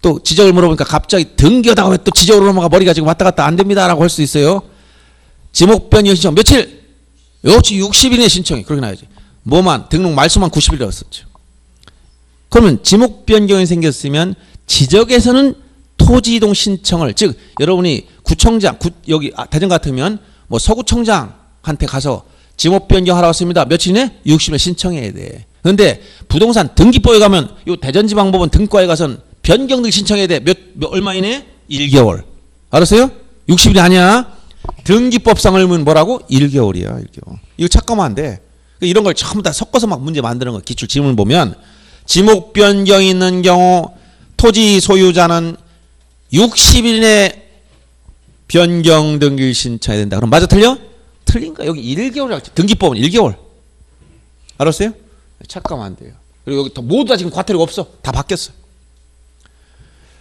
Speaker 1: 또 지적을 물어보니까 갑자기 등기하다가 왜 또 지적으로 넘어가 머리가 지금 왔다 갔다 안 됩니다라고 할 수 있어요. 지목 변경 신청 며칠? 역시 60일 내 신청이 그렇게 나야지. 뭐만 등록 말소만 90일이었었죠. 그러면 지목 변경이 생겼으면 지적에서는 토지 이동 신청을 즉 여러분이 구청장 구, 여기 아, 대전 같으면 뭐 서구청장한테 가서 지목 변경하러 왔습니다. 며칠에 60일 신청해야 돼. 그런데 부동산 등기법에 가면 요 대전지방법원 등과에 가선 변경 등 신청해야 돼. 몇, 몇 얼마 이내? 1개월. 알았어요? 60일이 아니야. 등기법상 의무는 뭐라고? 1개월이야. 1개월. 이거 착각하면 안 돼. 이런 걸 전부 다 섞어서 막 문제 만드는 거 기출 지문 보면 지목 변경이 있는 경우 토지 소유자는 60일 내 변경 등기 신청해야 된다. 그럼 맞아 틀려? 틀린 거 여기 1개월이라고 등기법은 1개월. 알았어요? 착각하면 안 돼요. 그리고 여기 모두 다 지금 과태료가 없어. 다 바뀌었어.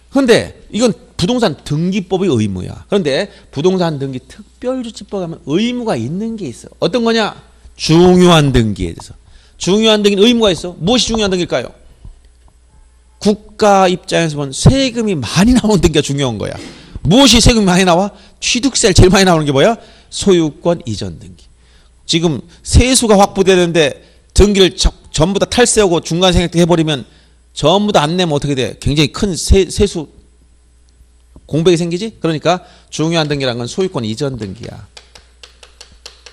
Speaker 1: 그런데 이건 부동산 등기법의 의무야. 그런데 부동산 등기 특별조치법 하면 의무가 있는 게 있어. 어떤 거냐? 중요한 등기에 대해서. 중요한 등기는 의무가 있어. 무엇이 중요한 등기일까요? 국가 입장에서 보면 세금이 많이 나오는 등기가 중요한 거야. 무엇이 세금이 많이 나와? 취득세를 제일 많이 나오는 게 뭐야? 소유권 이전 등기. 지금 세수가 확보되는데 등기를 저, 전부 다 탈세하고 중간 생략 해버리면 전부 다 안 내면 어떻게 돼? 굉장히 큰 세, 세수 공백이 생기지? 그러니까 중요한 등기란 건 소유권 이전 등기야.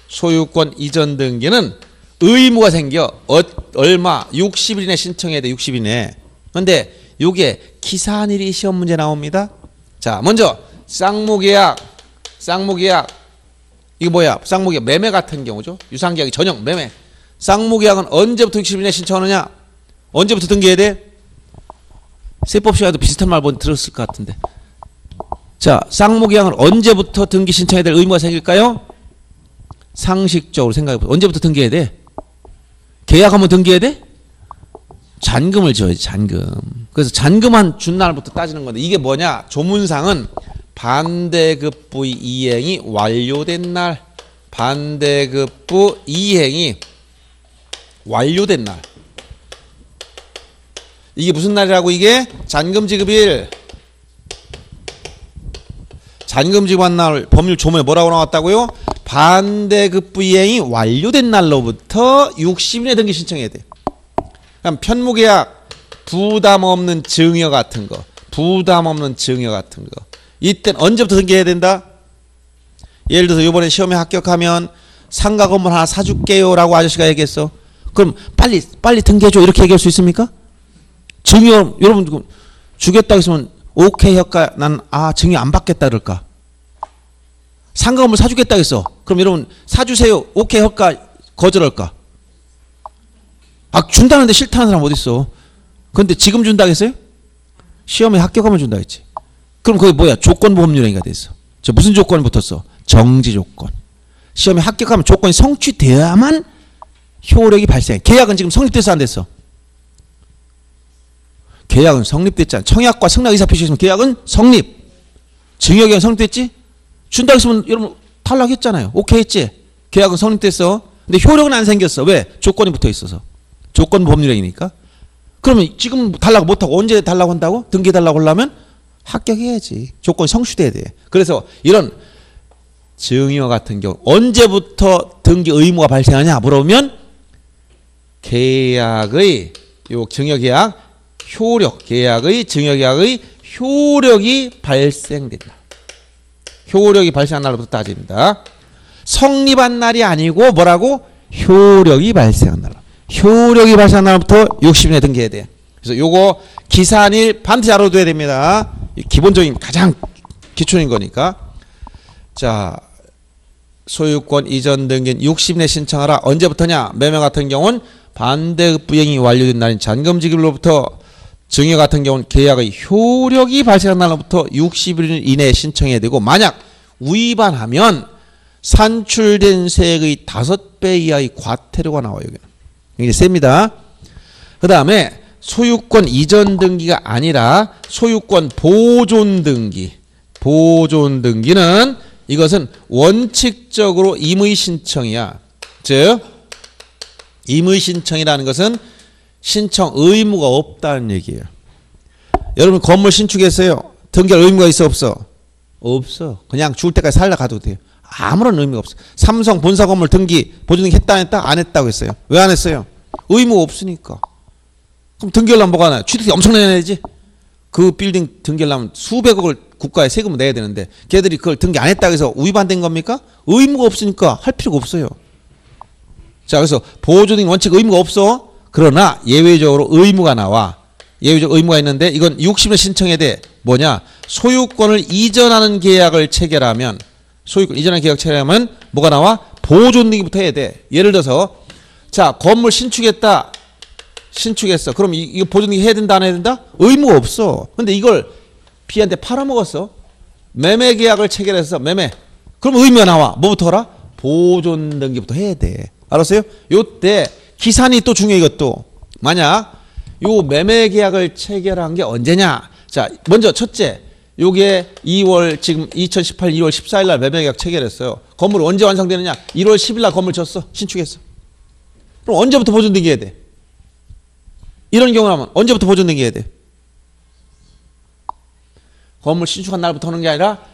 Speaker 1: 소유권 이전 등기는 의무가 생겨 어, 얼마 60일 이내 신청해야 돼 60일 이내 근데 요게 기산일이 시험 문제 나옵니다. 자, 먼저 쌍무계약, 쌍무계약 이거 뭐야? 쌍무계약 매매 같은 경우죠. 유상계약이 전형 매매. 쌍무계약은 언제부터 60일에 신청하느냐? 언제부터 등기해야 돼? 세법 시간에도 비슷한 말 본 들었을 것 같은데. 자, 쌍무계약은 언제부터 등기 신청해야 될 의무가 생길까요? 상식적으로 생각해보세요. 언제부터 등기해야 돼? 계약하면 등기해야 돼? 잔금을 줘야지 잔금. 그래서 잔금한 준 날부터 따지는 건데 이게 뭐냐? 조문상은 반대급부 이행이 완료된 날, 반대급부 이행이 완료된 날. 이게 무슨 날이라고 이게 잔금 지급일. 잔금 지급한 날 법률 조문에 뭐라고 나왔다고요? 반대급부 이행이 완료된 날로부터 60일에 등기 신청해야 돼. 그럼 편무계약 부담 없는 증여 같은 거, 부담 없는 증여 같은 거. 이땐 언제부터 등기해야 된다? 예를 들어서 이번에 시험에 합격하면 상가 건물 하나 사줄게요라고 아저씨가 얘기했어. 그럼 빨리 빨리 등기해줘 이렇게 얘기할 수 있습니까? 증여 여러분 그 주겠다 했으면 오케이 할까? 난아 증여 안 받겠다 그럴까? 상가 건물 사주겠다 했어. 그럼 여러분 사주세요 오케이 할까? 거절할까? 아 준다는데 싫다는 사람 어디 있어? 근데 지금 준다 했어요? 시험에 합격하면 준다 했지. 그럼 그게 뭐야? 조건 보험유행이가 됐어. 저 무슨 조건이 붙었어? 정지 조건. 시험에 합격하면 조건이 성취되어야만 효력이 발생해. 계약은 지금 성립됐어 안 됐어? 계약은 성립됐잖아. 청약과 승낙 의사 표시했으면 계약은 성립. 증여계약 성립됐지? 준다 했으면 여러분 탈락했잖아요. 오케이 했지? 계약은 성립됐어. 근데 효력은 안 생겼어. 왜? 조건이 붙어 있어서. 조건 법률행위니까. 그러면 지금 달라고 못하고 언제 달라고 한다고? 등기 달라고 하려면 합격해야지. 조건이 성취돼야 돼. 그래서 이런 증여 같은 경우 언제부터 등기 의무가 발생하냐 물어보면 계약의 요 증여계약 효력 계약의 증여계약의 효력이 발생된다. 효력이 발생한 날부터 따집니다. 성립한 날이 아니고 뭐라고? 효력이 발생한 날. 효력이 발생한 날부터 60일에 등기해야 돼. 그래서 요거 기산일 반드시 알아둬야 됩니다. 기본적인 가장 기초인 거니까. 자, 소유권 이전 등기는 60일에 신청하라. 언제부터냐? 매매 같은 경우는 반대급부행이 완료된 날인 잔금지급로부터 증여 같은 경우는 계약의 효력이 발생한 날로부터 60일 이내에 신청해야 되고 만약 위반하면 산출된 세액의 5배 이하의 과태료가 나와요. 여기는. 이게 셉니다. 그 다음에 소유권 이전 등기가 아니라 소유권 보존 등기. 보존 등기는 이것은 원칙적으로 임의 신청이야. 즉 임의 신청이라는 것은 신청 의무가 없다는 얘기예요. 여러분 건물 신축했어요. 등기할 의무가 있어 없어? 없어. 그냥 죽을 때까지 살다 가도 돼요. 아무런 의미가 없어. 삼성 본사 건물 등기 보증 등기 했다 안 했다 안 했다고 했어요. 왜 안 했어요? 의무가 없으니까. 그럼 등기하려면 뭐가 나요? 취득세 엄청나게 내야지. 그 빌딩 등기하려면 수백억을 국가에 세금을 내야 되는데 걔들이 그걸 등기 안 했다고 해서 위반된 겁니까? 의무가 없으니까 할 필요가 없어요. 자 그래서 보조등 원칙 의무가 없어. 그러나 예외적으로 의무가 나와. 예외적 의무가 있는데 이건 60일 신청해야 돼. 뭐냐? 소유권을 이전하는 계약을 체결하면 소유권 이전하는 계약 체결하면 뭐가 나와? 보존 등기부터 해야 돼. 예를 들어서 자 건물 신축했다. 신축했어. 그럼 이, 이거 보존 등기 해야 된다 안 해야 된다? 의무가 없어. 근데 이걸 B한테 팔아먹었어. 매매 계약을 체결해서 매매. 그럼 의무가 나와. 뭐부터 하라? 보존 등기부터 해야 돼. 알았어요? 요때 기산이 또 중요해 이것도. 만약 요 매매 계약을 체결한 게 언제냐? 자, 먼저 첫째. 요게 2월 지금 2018 2월 14일 날 매매 계약 체결했어요. 건물 언제 완성되느냐? 1월 10일 날 건물 졌어. 신축했어. 그럼 언제부터 보존 등기해야 돼? 이런 경우라면 언제부터 보존 등기해야 돼? 건물 신축한 날부터 하는 게 아니라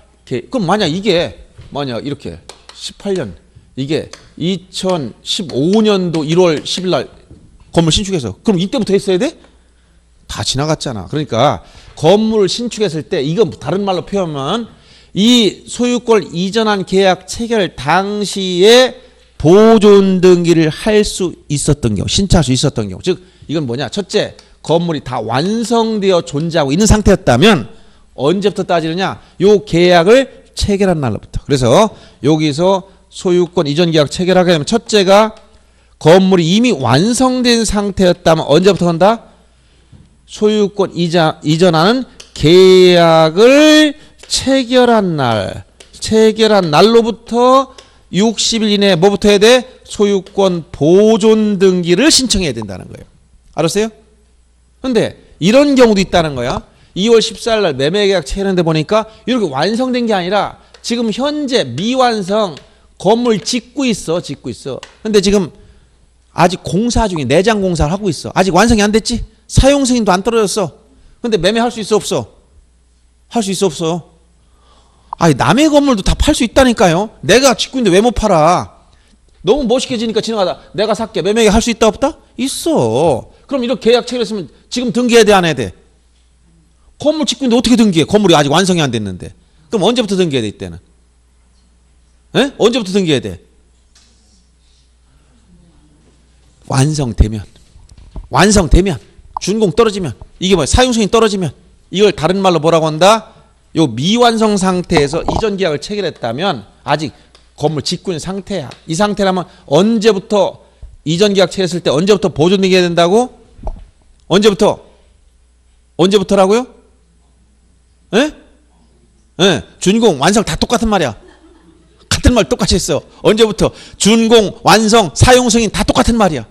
Speaker 1: 그럼 만약 이게 만약 이렇게 18년 이게 2015년도 1월 10일 날 건물 신축해서 그럼 이때부터 했어야 돼? 다 지나갔잖아. 그러니까 건물을 신축했을 때 이건 다른 말로 표현하면 이 소유권을 이전한 계약 체결 당시에 보존 등기를 할 수 있었던 경우, 신청할 수 있었던 경우. 즉 이건 뭐냐? 첫째, 건물이 다 완성되어 존재하고 있는 상태였다면 언제부터 따지느냐? 요 계약을 체결한 날로부터. 그래서 여기서 소유권 이전 계약 체결하게 되면 첫째가 건물이 이미 완성된 상태였다면 언제부터 한다? 소유권 이자, 이전하는 계약을 체결한 날, 체결한 날로부터 60일 이내에 뭐부터 해야 돼? 소유권 보존 등기를 신청해야 된다는 거예요. 알았어요? 근데 이런 경우도 있다는 거야. 2월 14일 날 매매 계약 체결했는데 보니까 이렇게 완성된 게 아니라 지금 현재 미완성 건물 짓고 있어. 짓고 있어. 근데 지금 아직 공사 중에 내장 공사를 하고 있어. 아직 완성이 안 됐지? 사용 승인도 안 떨어졌어. 근데 매매할 수 있어 없어? 할 수 있어 없어? 아니 남의 건물도 다 팔 수 있다니까요. 내가 짓고 있는데 왜 못 팔아? 너무 멋있게 지니까 지나가다 내가 살게 매매 할수 있다 없다? 있어. 그럼 이렇게 계약 체결했으면 지금 등기해야 돼 안 해야 돼? 건물 짓고 있는데 어떻게 등기해? 건물이 아직 완성이 안 됐는데. 그럼 언제부터 등기해야 돼 이때는? 에? 언제부터 등기해야 돼? 완성되면 완성되면 준공 떨어지면 이게 뭐야 사용승인 떨어지면 이걸 다른 말로 뭐라고 한다? 요 미완성 상태에서 이전 계약을 체결했다면 아직 건물 짓고 있는 상태야. 이 상태라면 언제부터 이전 계약 체결했을 때 언제부터 보존 등기해야 된다고? 언제부터? 언제부터라고요? 예? 예. 준공 완성 다 똑같은 말이야. 같은 말 똑같이 했어. 언제부터? 준공, 완성, 사용 승인 다 똑같은 말이야.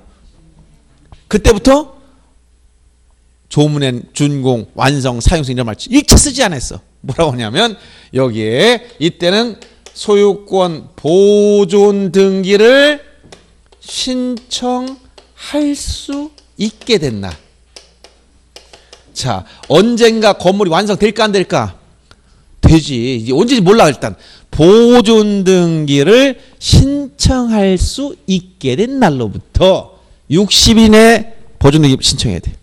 Speaker 1: 그때부터 조문엔 준공, 완성, 사용 승인 이런 말 일체 쓰지 않았어. 뭐라고 하냐면 여기에 이때는 소유권 보존 등기를 신청할 수 있게 된 날. 자, 언젠가 건물이 완성될까 안 될까? 되지. 이제 언제인지 몰라 일단. 보존 등기를 신청할 수 있게 된 날로부터 60일 내 보존 등기 신청해야 돼.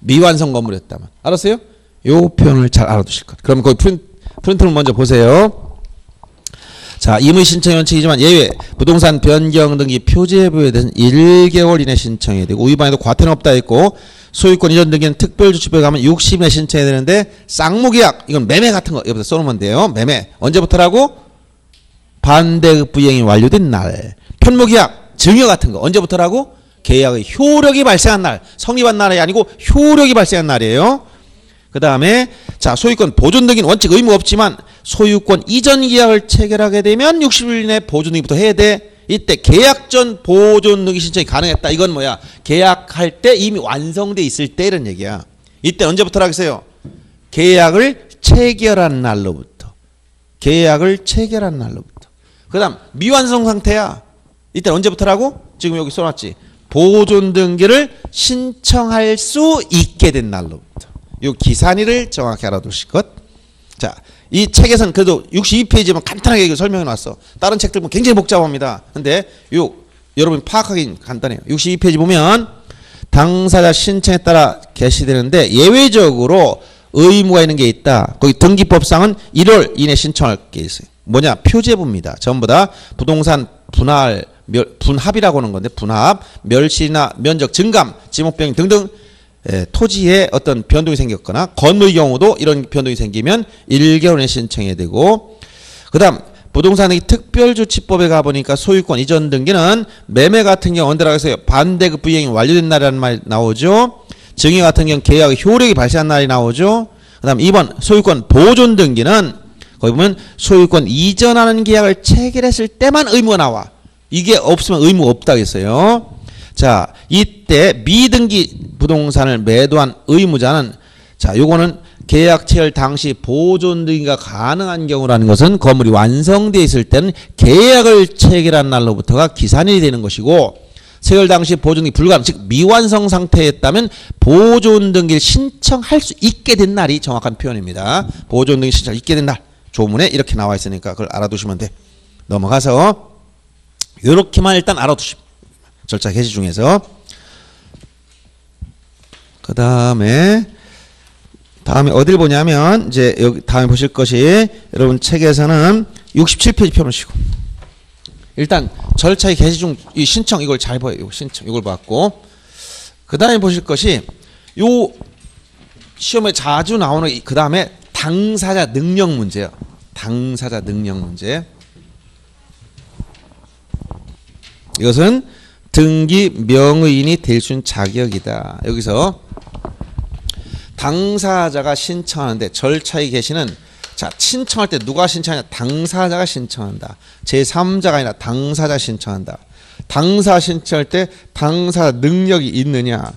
Speaker 1: 미완성 건물이었다면. 알았어요? 요 표현을 잘 알아두실 것. 그럼 거기 프린, 프린트를 먼저 보세요. 자, 임의 신청 원칙이지만 예외 부동산 변경 등기 표제부에 대해서는 1개월 이내 신청해야 되고 위반에도 과태료 없다 했고 소유권 이전 등기는 특별조치부에 가면 60일에 신청해야 되는데 쌍무계약 이건 매매 같은 거 여기서 써놓으면 돼요. 매매 언제부터라고? 반대급 부행이 완료된 날. 편무계약 증여 같은 거 언제부터라고? 계약의 효력이 발생한 날. 성립한 날이 아니고 효력이 발생한 날이에요. 그 다음에 자 소유권 보존 등기는 원칙 의무 없지만 소유권 이전 계약을 체결하게 되면 60일 이내 보존 등기부터 해야 돼. 이때 계약 전 보존 등기 신청이 가능했다. 이건 뭐야? 계약할 때 이미 완성돼 있을 때 이런 얘기야. 이때 언제부터라 하겠어요? 계약을 체결한 날로부터. 계약을 체결한 날로부터. 그다음 미완성 상태야. 이때 언제부터라고? 지금 여기 써놨지. 보존 등기를 신청할 수 있게 된 날로부터. 요 기산일을 정확히 알아두실 것. 자, 이 책에서는 그래도 62페이지만 간단하게 설명해 놨어. 다른 책들 보면 굉장히 복잡합니다. 근데 요 여러분 파악하기 간단해요. 62페이지 보면 당사자 신청에 따라 개시되는데 예외적으로 의무가 있는 게 있다. 거기 등기법상은 1월 이내 신청할 게 있어요. 뭐냐? 표제부입니다. 전부 다 부동산 분할 멸, 분합이라고 하는 건데 분합, 멸실이나 면적 증감, 지목병 등등 예, 토지에 어떤 변동이 생겼거나 건물의 경우도 이런 변동이 생기면 1개월에 신청해야 되고 그다음 부동산의 특별조치법에 가보니까 소유권 이전 등기는 매매 같은 경우 해서 반대급 부행이 완료된 날이라는 말이 나오죠. 증여 같은 경우 계약의 효력이 발생한 날이 나오죠. 그 다음 2번 소유권 보존 등기는 거기 보면 소유권 이전하는 계약을 체결했을 때만 의무가 나와. 이게 없으면 의무 없다고 했어요. 자, 이때 미등기 부동산을 매도한 의무자는 자, 요거는 계약 체결 당시 보존 등기가 가능한 경우라는 것은 건물이 완성되어 있을 때는 계약을 체결한 날로부터가 기산일이 되는 것이고 체결 당시 보존 등기 불가능 즉 미완성 상태였다면 보존 등기를 신청할 수 있게 된 날이 정확한 표현입니다. 보존 등기 신청 있게 된 날. 조문에 이렇게 나와 있으니까 그걸 알아두시면 돼. 넘어가서 이렇게만 일단 알아두시면 절차 개시 중에서 그 다음에 다음에 어딜 보냐면 이제 여기 다음에 보실 것이 여러분 책에서는 67페이지 펴놓으시고 일단 절차의 개시 중 이 신청 이걸 잘 봐요. 신청 이걸 봤고 그 다음에 보실 것이 요 시험에 자주 나오는 그 다음에 당사자 능력 문제요. 당사자 능력 문제. 이것은 등기 명의인이 될 수 있는 자격이다. 여기서 당사자가 신청하는데 절차에 계시는 자 신청할 때 누가 신청하냐? 당사자가 신청한다. 제3자가 아니라 당사자 신청한다. 당사 신청할 때 당사 능력이 있느냐?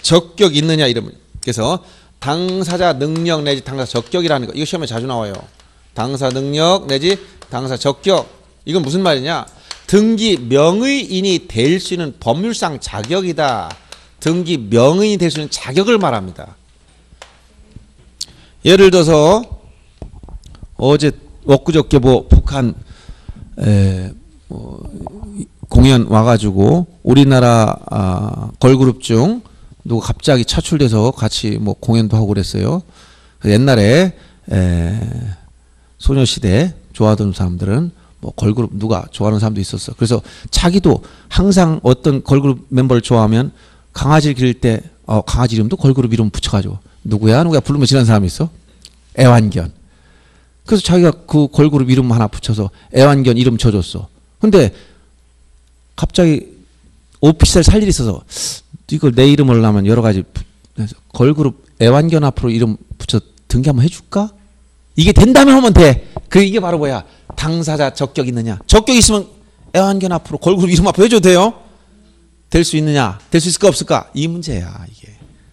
Speaker 1: 적격 있느냐? 이러면 그래서 당사자 능력 내지 당사 적격이라는 거 이거 시험에 자주 나와요. 당사 능력 내지 당사 적격. 이건 무슨 말이냐 등기 명의인이 될 수 있는 법률상 자격이다 등기 명의인이 될 수 있는 자격을 말합니다 예를 들어서 어제 엊그저께 뭐 북한 에, 뭐 공연 와가지고 우리나라 아, 걸그룹 중 누가 갑자기 차출돼서 같이 뭐 공연도 하고 그랬어요. 옛날에 에, 소녀시대 좋아하던 사람들은 뭐 걸그룹 누가 좋아하는 사람도 있었어. 그래서 자기도 항상 어떤 걸그룹 멤버를 좋아하면 강아지를 기를 때 어, 강아지 이름도 걸그룹 이름 붙여가지고 누구야 누구야 부르면 지난 사람이 있어? 애완견. 그래서 자기가 그 걸그룹 이름 하나 붙여서 애완견 이름 쳐줬어. 근데 갑자기 오피스를 살 일이 있어서 이걸 내 이름을 하면 여러 가지 그래서 걸그룹 애완견 앞으로 이름 붙여 등기 한번 해줄까? 이게 된다면 하면 돼. 그 이게 바로 뭐야? 당사자 적격 있느냐? 적격 있으면 애완견 앞으로 걸그룹 이름 앞으로 해줘도 돼요? 될 수 있느냐? 될 수 있을까 없을까? 이 문제야 이게.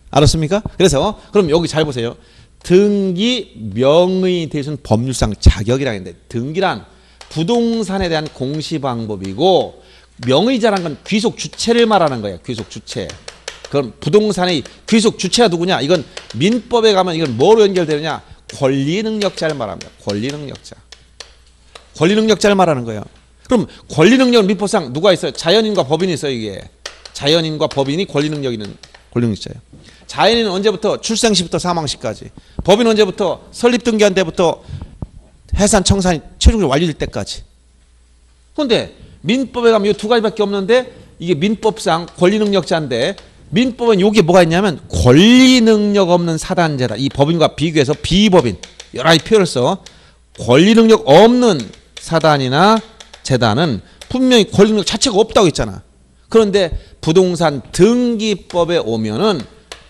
Speaker 1: 알았습니까? 그래서 그럼 여기 잘 보세요. 등기 명의 대신 법률상 자격이라 했는데 등기란 부동산에 대한 공시 방법이고 명의자란 건 귀속 주체를 말하는 거예요. 귀속 주체. 그럼 부동산의 귀속 주체가 누구냐? 이건 민법에 가면 이건 뭐로 연결되느냐? 권리 능력자를 말합니다. 권리 능력자. 권리 능력자를 말하는 거예요. 그럼 권리 능력은 민법상 누가 있어요? 자연인과 법인이 있어요, 이게. 자연인과 법인이 권리 능력 있는 권리 능력자예요. 자연인은 언제부터 출생 시부터 사망 시까지. 법인 언제부터 설립 등기한 때부터 해산 청산이 최종적으로 완료될 때까지. 그런데 민법에 가면 이 두 가지밖에 없는데 이게 민법상 권리 능력자인데 민법은 여기에 뭐가 있냐면 권리 능력 없는 사단제다. 이 법인과 비교해서 비법인 여러 가지 표현을 써. 권리 능력 없는 사단이나 재단은 분명히 권리 능력 자체가 없다고 했잖아. 그런데 부동산 등기법에 오면은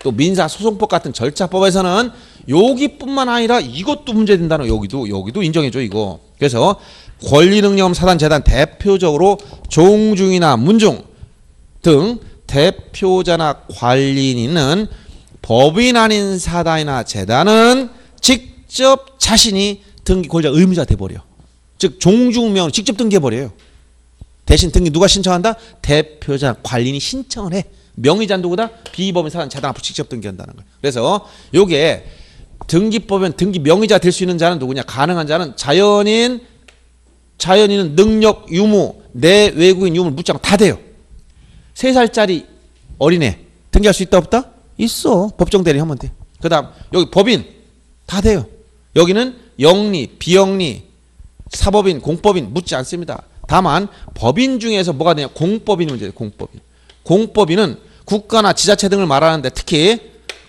Speaker 1: 또 민사 소송법 같은 절차법에서는 여기뿐만 아니라 이것도 문제된다는 여기도 여기도 인정해줘 이거. 그래서 권리 능력 사단 재단 대표적으로 종중이나 문중 등 대표자나 관리인은 법인 아닌 사단이나 재단은 직접 자신이 등기 권자 의무자 돼버려. 즉 종중명 직접 등기해버려요. 대신 등기 누가 신청한다? 대표자 관리인이 신청을 해. 명의자 누구다? 비법인 사단 재단 앞으로 직접 등기한다는 거예요. 그래서 요게 등기법엔 등기 명의자 될 수 있는 자는 누구냐? 가능한 자는 자연인, 자연인은 능력, 유무, 내 외국인 유무 묻장 다 돼요. 세 살짜리 어린애 등기할 수 있다 없다? 있어. 법정 대리 하면 돼. 그 다음 여기 법인 다 돼요. 여기는 영리, 비영리, 사법인, 공법인 묻지 않습니다. 다만 법인 중에서 뭐가 되냐? 공법인이 문제예요. 공법인. 공법인은 국가나 지자체 등을 말하는데 특히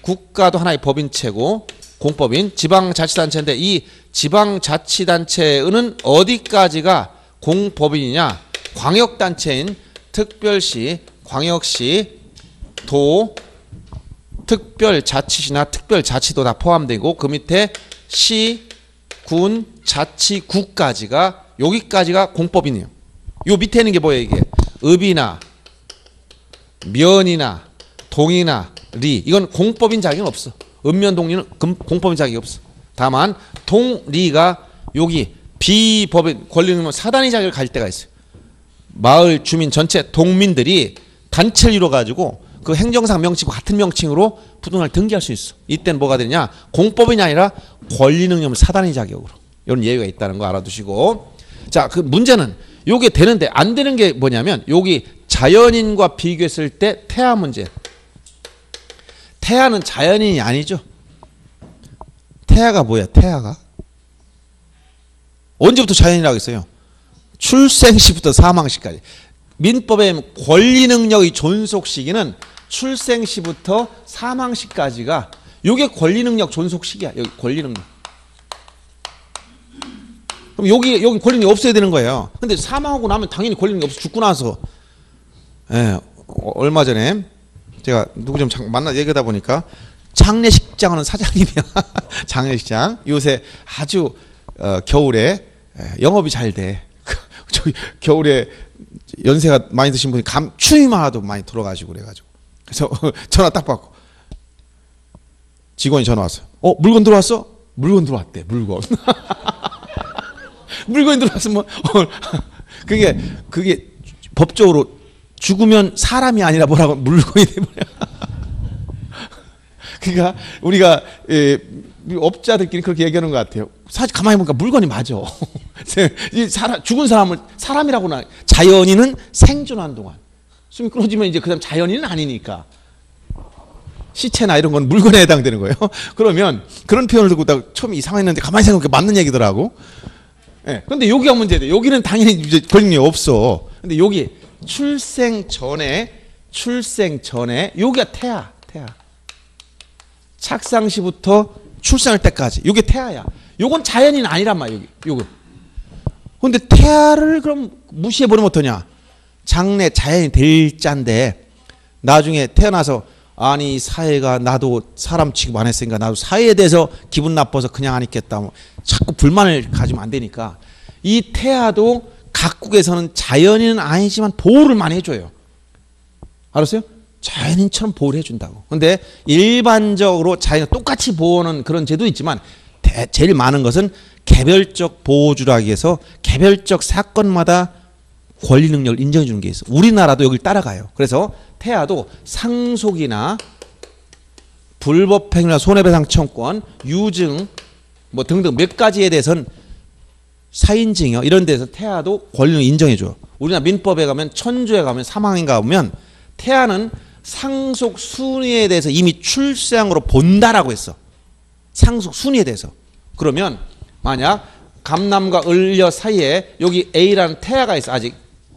Speaker 1: 국가도 하나의 법인체고 공법인 지방자치단체인데 이 지방자치단체는 어디까지가 공법인이냐? 광역단체인 특별시, 광역시, 도, 특별자치시나 특별자치도 다 포함되고 그 밑에 시, 군, 자치구까지가 여기까지가 공법인이에요. 요 밑에 있는 게 뭐예요 이게? 읍이나 면이나 동이나 리 이건 공법인 자격이 없어. 읍면 동리는 공법인 자격이 없어. 다만 동리가 여기 비법인 권리는 사단위 자격을 가질 때가 있어요. 마을 주민 전체 동민들이 단체를 이뤄 가지고 그 행정상 명칭과 같은 명칭으로 부동산을 등기할 수 있어. 이때는 뭐가 되냐? 공법인이 아니라 권리 능력을 사단위 자격으로. 이런 예외가 있다는 거 알아두시고. 자, 그 문제는 요게 되는데 안 되는 게 뭐냐면 여기 자연인과 비교했을 때 태아 문제. 태아는 자연인이 아니죠. 태아가 뭐야? 태아가 언제부터 자연이라고 했어요? 출생 시부터 사망 시까지. 민법에 권리 능력의 존속 시기는 출생 시부터 사망 시까지가 요게 권리 능력 존속 시기야. 여기 권리 능력. 그럼 여기 여기 권리 능력 없어야 되는 거예요. 근데 사망하고 나면 당연히 권리 능력 없어 죽고 나서 예, 어, 얼마 전에 제가 누구 좀 장- 만나 얘기하다 보니까 장례식장 하는 사장님이야. 장례식장 요새 아주 어, 겨울에 예, 영업이 잘 돼. 저기 겨울에 연세가 많이 드신 분이 감 추위만 해도 많이 돌아가시고 그래가지고 그래서 전화 딱 받고 직원이 전화 왔어. 어 물건 들어왔어? 물건 들어왔대. 물건. 물건이 들어왔으면 어, 그게 그게 법적으로 죽으면 사람이 아니라 뭐라고 물건이 돼버려. 그러니까 우리가 예, 이 업자들끼리 그렇게 얘기하는 것 같아요. 사실 가만히 보니까 물건이 맞아. 이 사람 죽은 사람을 사람이라고나 자연인은 생존한 동안 숨이 끊어지면 이제 그다음 자연인은 아니니까 시체나 이런 건 물건에 해당되는 거예요. 그러면 그런 표현을 듣고 나 처음 이상했는데 가만히 생각해 맞는 얘기더라고. 예. 근데 여기가 문제돼. 여기는 당연히 이제 권력이 없어. 근데 여기 출생 전에 출생 전에 여기가 태아, 태아. 착상 시부터 출산할 때까지. 이게 태아야. 요건 자연인 아니란 말이야. 요거. 근데 태아를 그럼 무시해 버리면 어떠냐? 장래 자연이 될 짠데 나중에 태어나서 아니 사회가 나도 사람 취급 안 했으니까 나도 사회에 대해서 기분 나빠서 그냥 안 있겠다. 뭐 자꾸 불만을 가지면 안 되니까 이 태아도 각국에서는 자연인은 아니지만 보호를 많이 해줘요. 알았어요? 자연인처럼 보호를 해준다고. 근데 일반적으로 자연을 똑같이 보호하는 그런 제도 있지만 대- 제일 많은 것은 개별적 보호주라기 위해서 개별적 사건마다 권리 능력을 인정해 주는 게 있어. 우리나라도 여기를 따라가요. 그래서 태아도 상속이나 불법행위나 손해배상 청권, 유증 뭐 등등 몇 가지에 대해서는 사인증이요 이런 데서 태아도 권리를 인정해 줘요. 우리나라 민법에 가면 천조에 가면 사망인가 보면 태아는 상속 순위에 대해서 이미 출생으로 본다라고 했어. 상속 순위에 대해서. 그러면 만약 감남과 을려 사이에 여기 A라는 태아가 있어. 아직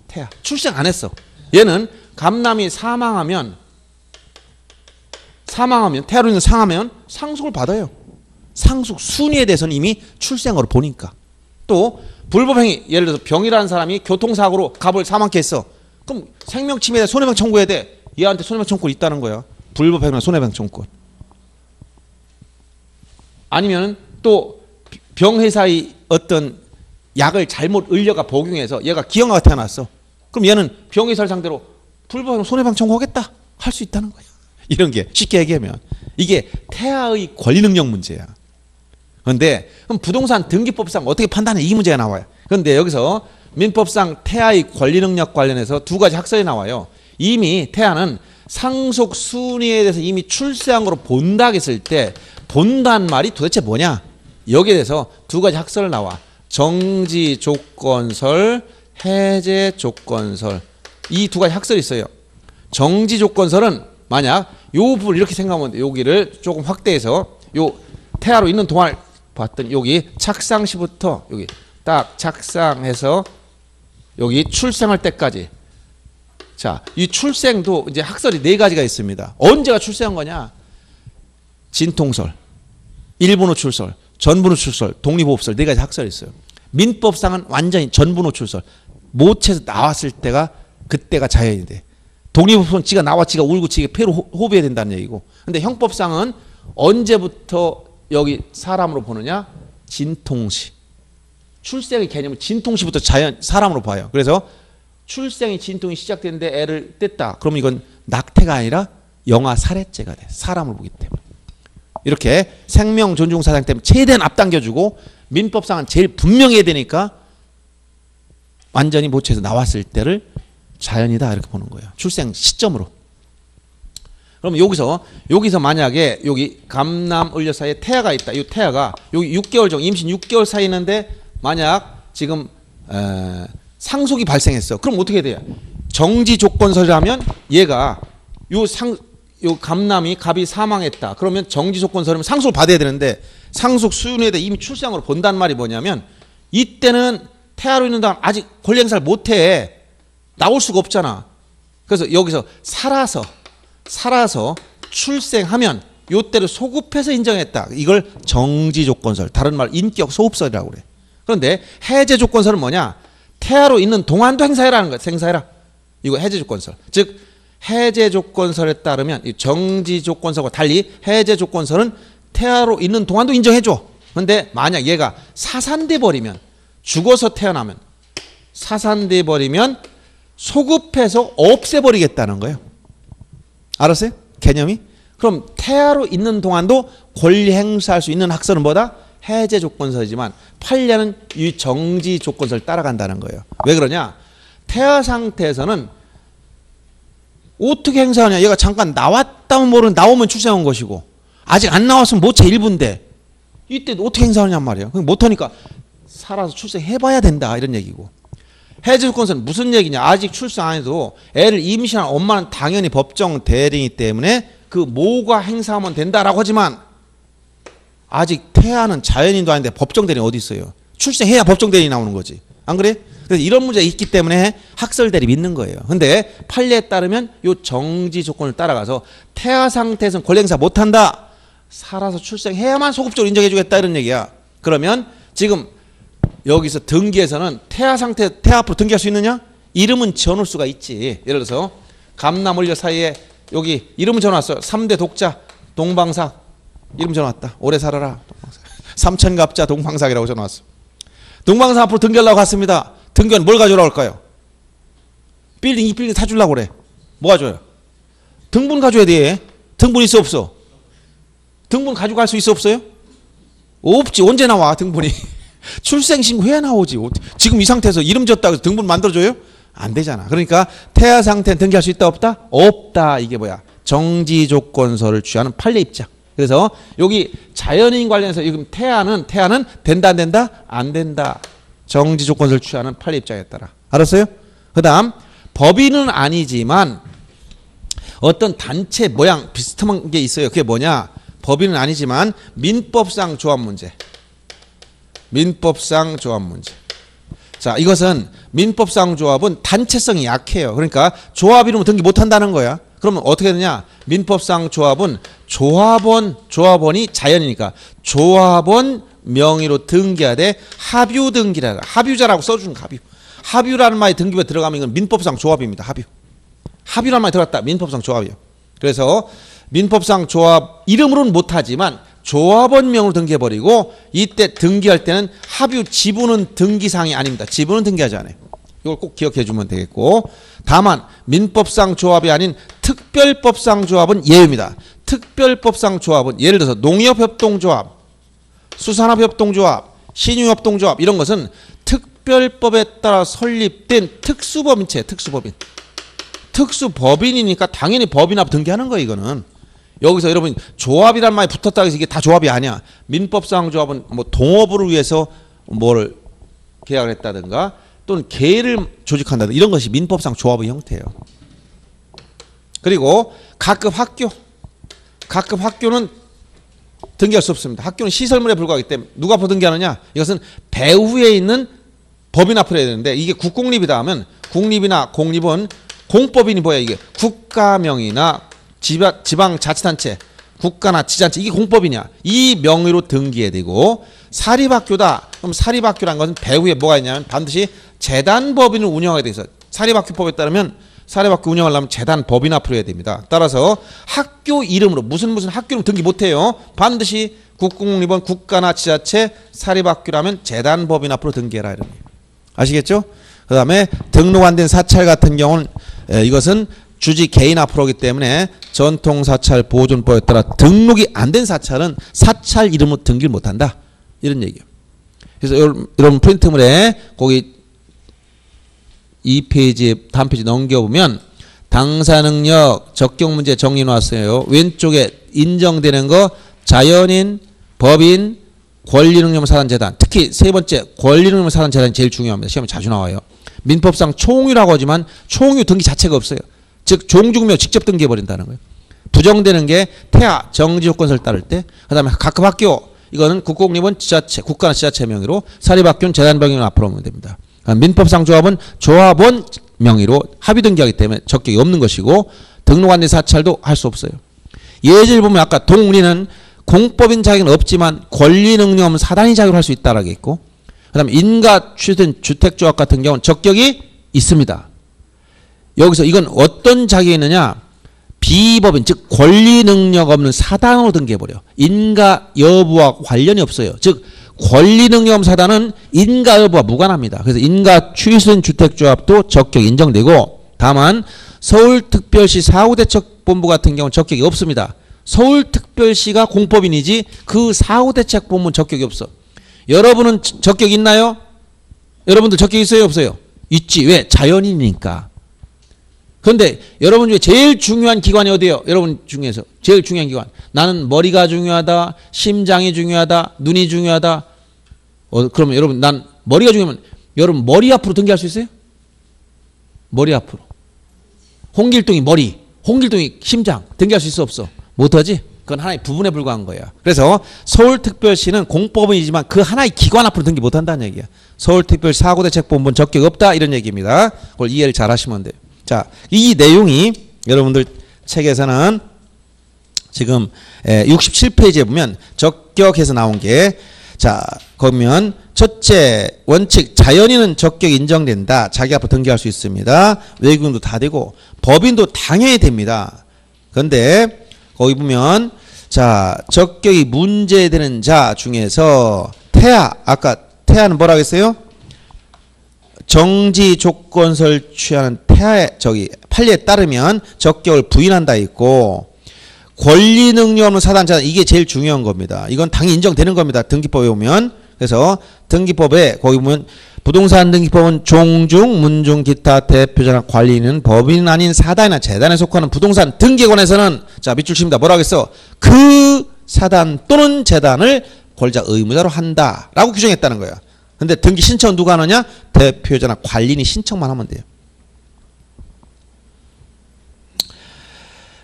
Speaker 1: 태아. 출생 안 했어. 얘는 감남이 사망하면 사망하면 태아로 인해 상하면 상속을 받아요. 상속 순위에 대해서는 이미 출생으로 보니까. 또 불법행위 예를 들어서 병이라는 사람이 교통사고로 갑을 사망케 했어. 그럼 생명 침해에 대해 손해배상 청구해야 돼. 얘한테 손해배상 청구가 있다는 거야. 불법행위나 손해배상 청구. 아니면 또 병회사의 어떤 약을 잘못 을려가 복용해서 얘가 기형아가 태어났어. 그럼 얘는 병회사를 상대로 불법행 손해배상 청구하겠다 할 수 있다는 거야. 이런 게 쉽게 얘기하면 이게 태아의 권리 능력 문제야. 그런데 그럼 부동산 등기법상 어떻게 판단해 이 문제가 나와요. 그런데 여기서 민법상 태아의 권리 능력 관련해서 두 가지 학설이 나와요. 이미 태아는 상속 순위에 대해서 이미 출생으로 본다 했을 때 본다는 말이 도대체 뭐냐? 여기에 대해서 두 가지 학설 나와. 정지 조건설, 해제 조건설. 이 두 가지 학설이 있어요. 정지 조건설은 만약 요 부분 이렇게 생각하면 돼. 여기를 조금 확대해서 요 태아로 있는 동안 봤더니 여기 착상 시부터 여기 딱 착상해서 여기 출생할 때까지 자, 이 출생도 이제 학설이 네 가지가 있습니다. 언제가 출생한 거냐? 진통설, 일본어 출설, 전분호 출설, 독립호흡설 네 가지 학설이 있어요. 민법상은 완전히 전분호 출설. 모체에서 나왔을 때가 그때가 자연이 돼. 독립호흡은 지가 나와 지가 울고 지가 폐로 호- 호흡해야 된다는 얘기고. 근데 형법상은 언제부터 여기 사람으로 보느냐? 진통시. 출생의 개념은 진통시부터 자연 사람으로 봐요. 그래서 출생이 진통이 시작되는데 애를 뗐다. 그러면 이건 낙태가 아니라 영아 살해죄가 돼. 사람을 보기 때문에. 이렇게 생명 존중 사상 때문에 최대한 앞당겨주고 민법상은 제일 분명해야 되니까 완전히 모체에서 나왔을 때를 자연이다 이렇게 보는 거예요. 출생 시점으로. 그럼 여기서 여기서 만약에 여기 감남 을려 사이에 태아가 있다. 이 태아가 여기 6개월 정도 임신 6개월 사이 있는데 만약 지금 에, 상속이 발생했어. 그럼 어떻게 돼요? 정지 조건설이라면 얘가 요 상 요 감남이 갑이 사망했다. 그러면 정지 조건설이면 상속을 받아야 되는데 상속 수준에 대해 이미 출생으로 본다는 말이 뭐냐면 이때는 태아로 있는 동안 아직 권리 행사를 못 해. 나올 수가 없잖아. 그래서 여기서 살아서 살아서 출생하면 요때를 소급해서 인정했다. 이걸 정지 조건설, 다른 말 인격 소급설이라고 그래. 그런데 해제 조건설은 뭐냐? 태아로 있는 동안도 행사해라는 거야. 행사해라. 이거 해제 조건설. 즉 해제 조건설에 따르면 이 정지 조건설과 달리 해제 조건설은 태아로 있는 동안도 인정해 줘. 근데 만약 얘가 사산돼 버리면 죽어서 태어나면 사산돼 버리면 소급해서 없애 버리겠다는 거예요. 알았어요? 개념이? 그럼 태아로 있는 동안도 권리 행사할 수 있는 학설은 뭐다? 해제 조건설이지만 판례는 이 정지 조건설을 따라간다는 거예요. 왜 그러냐? 태아 상태에서는 어떻게 행사하냐? 얘가 잠깐 나왔다면 모르는 나오면 출생한 것이고 아직 안 나왔으면 모체 일부인데 이때 어떻게 행사하냐 말이에요. 못하니까 살아서 출생해봐야 된다 이런 얘기고 해제 조건서는 무슨 얘기냐? 아직 출생 안 해도 애를 임신한 엄마는 당연히 법정 대리이기 때문에 그 모가 행사하면 된다라고 하지만 아직 태아는 자연인도 아닌데 법정 대리 어디 있어요? 출생해야 법정 대리 나오는 거지. 안 그래? 그래서 이런 문제가 있기 때문에 학설 대리 믿는 거예요. 근데 판례에 따르면 요 정지 조건을 따라가서 태아 상태에서는 권리 행사 못 한다. 살아서 출생해야만 소급적으로 인정해 주겠다 이런 얘기야. 그러면 지금 여기서 등기에서는 태아 상태 태아 앞으로 등기할 수 있느냐? 이름은 지어놓을 수가 있지. 예를 들어서 감남원료 사이에 여기 이름은 적어놨어요. 3대 독자 동방사 이름 적어놨다. 오래 살아라. 동방사. 삼천갑자 동방사이라고 적어놨어. 동방사 앞으로 등기하려고 갔습니다. 등기는 뭘 가져오라고 할까요? 빌딩 이 빌딩 사주려고 그래. 뭐 가져요? 등본 가져야 돼. 등본 있어 없어? 등본 가져갈 수 있어 없어요? 없지. 언제 나와 등본이? 출생신고 해야 나오지. 지금 이 상태에서 이름 졌다고 해서 등본 만들어줘요? 안 되잖아. 그러니까 태아 상태는 등기할 수 있다 없다? 없다. 이게 뭐야? 정지 조건서를 취하는 판례 입장. 그래서 여기 자연인 관련해서 지금 태아는 태아는 된다 안 된다? 안 된다. 정지 조건서를 취하는 판례 입장에 따라. 알았어요? 그다음 법인은 아니지만 어떤 단체 모양 비슷한 게 있어요. 그게 뭐냐? 법인은 아니지만 민법상 조합 문제. 민법상 조합 문제. 자, 이것은 민법상 조합은 단체성이 약해요. 그러니까 조합 이름을 등기 못 한다는 거야. 그러면 어떻게 되냐? 민법상 조합은 조합원, 조합원이 자연이니까 조합원 명의로 등기하되 합유 등기라 합유자라고 써주는 거, 합유. 합유라는 말이 등기부에 들어가면 이건 민법상 조합입니다. 합유. 합유라는 말이 들어갔다. 민법상 조합이요. 그래서 민법상 조합 이름으로는 못하지만 조합원명으로 등기해버리고 이때 등기할 때는 합유 지분은 등기상이 아닙니다. 지분은 등기하지 않아요. 이걸 꼭 기억해 주면 되겠고 다만 민법상 조합이 아닌 특별법상 조합은 예외입니다. 특별법상 조합은 예를 들어서 농협협동조합, 수산업협동조합, 신유협동조합 이런 것은 특별법에 따라 설립된 특수법인체, 특수법인. 특수법인이니까 당연히 법인 앞 등기하는 거예요, 이거는. 여기서 여러분 조합이란 말이 붙었다고 해서 이게 다 조합이 아니야. 민법상 조합은 뭐 동업을 위해서 뭘 계약을 했다든가 또는 개를 조직한다든가 이런 것이 민법상 조합의 형태예요. 그리고 각급 학교 각급 학교는 등기할 수 없습니다. 학교는 시설물에 불과하기 때문에 누가 등기하느냐? 이것은 배후에 있는 법인 앞으로 해야 되는데 이게 국공립이다 하면 국립이나 공립은 공법인이 뭐야 이게 국가명이나 지방, 지방자치단체 국가나 지자체 이게 공법이냐 이 명의로 등기해야 되고 사립학교다 그럼 사립학교란 것은 배후에 뭐가 있냐면 반드시 재단 법인을 운영하게 돼 있어 사립학교법에 따르면 사립학교 운영하려면 재단 법인 앞으로 해야 됩니다 따라서 학교 이름으로 무슨 무슨 학교는 등기 못해요 반드시 국공립은 국가나 지자체 사립학교라면 재단 법인 앞으로 등기해라 이런 아시겠죠? 그 다음에 등록 안 된 사찰 같은 경우는 이것은 주지 개인 앞으로기 때문에 전통 사찰 보존법에 따라 등록이 안 된 사찰은 사찰 이름으로 등기를 못한다 이런 얘기예요. 그래서 여러분 프린트물에 거기 2페이지 다음 페이지 넘겨보면 당사자 능력 적격 문제 정리 나왔어요. 왼쪽에 인정되는 거 자연인, 법인, 권리능력 사단재단 특히 세 번째 권리능력 사단재단이 제일 중요합니다. 시험에 자주 나와요. 민법상 총유라고 하지만 총유 등기 자체가 없어요. 즉 종중명 직접 등기해 버린다는 거예요. 부정되는 게 태아 정지 조건설 따를 때 그다음에 각급 학교 이거는 국공립은 지자체 국가나 지자체 명의로 사립학교는 재단 명의로 앞으로 오면 됩니다. 민법상 조합은 조합원 명의로 합의 등기하기 때문에 적격이 없는 것이고 등록안내 사찰도 할 수 없어요. 예제를 보면 아까 동우리는 공법인 자격은 없지만 권리 능력 없는 사단위 자격을 할수 있다라고 했고 그 다음에 인가 취된 주택조합 같은 경우는 적격이 있습니다. 여기서 이건 어떤 자격이 있느냐? 비법인 즉 권리 능력 없는 사단으로 등기해 버려. 인가 여부와 관련이 없어요. 즉 권리 능력 없는 사단은 인가 여부와 무관합니다. 그래서 인가 취소된 주택조합도 적격 인정되고 다만 서울특별시 사후대책본부 같은 경우는 적격이 없습니다. 서울특별시가 공법인이지 그 사후대책본부는 적격이 없어. 여러분은 지- 적격 있나요? 여러분들 적격 있어요 없어요? 있지. 왜? 자연이니까. 그런데 여러분 중에 제일 중요한 기관이 어디예요? 여러분 중에서 제일 중요한 기관. 나는 머리가 중요하다, 심장이 중요하다, 눈이 중요하다. 어, 그러면 여러분 난 머리가 중요하면 여러분 머리 앞으로 등기할 수 있어요? 머리 앞으로. 홍길동이 머리, 홍길동이 심장 등기할 수 있어 없어? 못하지? 그건 하나의 부분에 불과한 거야. 그래서 서울특별시는 공법원이지만 그 하나의 기관 앞으로 등기 못한다는 얘기야. 서울특별시 사고대책본부는 적격 없다 이런 얘기입니다. 그걸 이해를 잘 하시면 돼요. 자, 이 내용이 여러분들 책에서는 지금 67페이지에 보면 적격해서 나온 게 자, 그러면 첫째 원칙 자연인은 적격 인정된다. 자기 앞으로 등기할 수 있습니다. 외국인도 다 되고 법인도 당연히 됩니다. 그런데 거기 보면 자, 적격이 문제되는 자 중에서 태아 아까 태아는 뭐라고 했어요? 정지 조건설 취하는 태아의 저기 판례에 따르면 적격을 부인한다 있고 권리 능력 없는 사단자 이게 제일 중요한 겁니다. 이건 당연히 인정되는 겁니다. 등기법에 보면 그래서 등기법에 거기 보면 부동산 등기법은 종중, 문중, 기타 대표자나 관리는 법인 아닌 사단이나 재단에 속하는 부동산 등기에 관해서는 자 밑줄 칩니다. 뭐라고 했어? 그 사단 또는 재단을 권자 의무자로 한다라고 규정했다는 거야. 근데 등기 신청 누가 하느냐? 대표자나 관리인이 신청만 하면 돼요.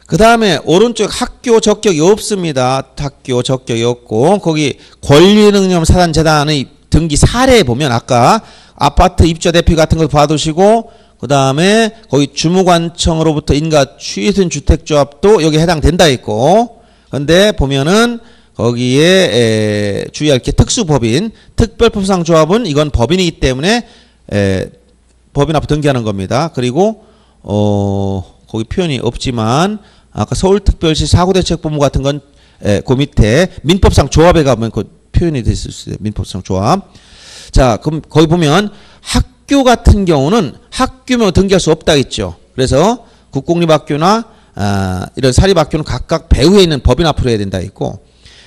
Speaker 1: 그 다음에 오른쪽 학교 적격이 없습니다. 학교 적격이 없고 거기 권리능력 사단재단의 등기 사례에 보면 아까 아파트 입주자 대표 같은 거 봐두시고 그 다음에 거기 주무관청으로부터 인가 취소된 주택조합도 여기 해당된다 있고 근데 보면은 거기에 에, 주의할 게 특수법인 특별법상 조합은 이건 법인이기 때문에 에, 법인 앞에 등기하는 겁니다. 그리고 어 거기 표현이 없지만 아까 서울특별시 사고대책본부 같은 건 그 밑에 민법상 조합에 가면 그 표현이 됐을 수 있어요. 민법상 조합. 자, 그럼 거기 보면 학교 같은 경우는 학교면 등기할 수 없다 했죠. 그래서 국공립학교나 아, 이런 사립학교는 각각 배후에 있는 법인 앞으로 해야 된다 했고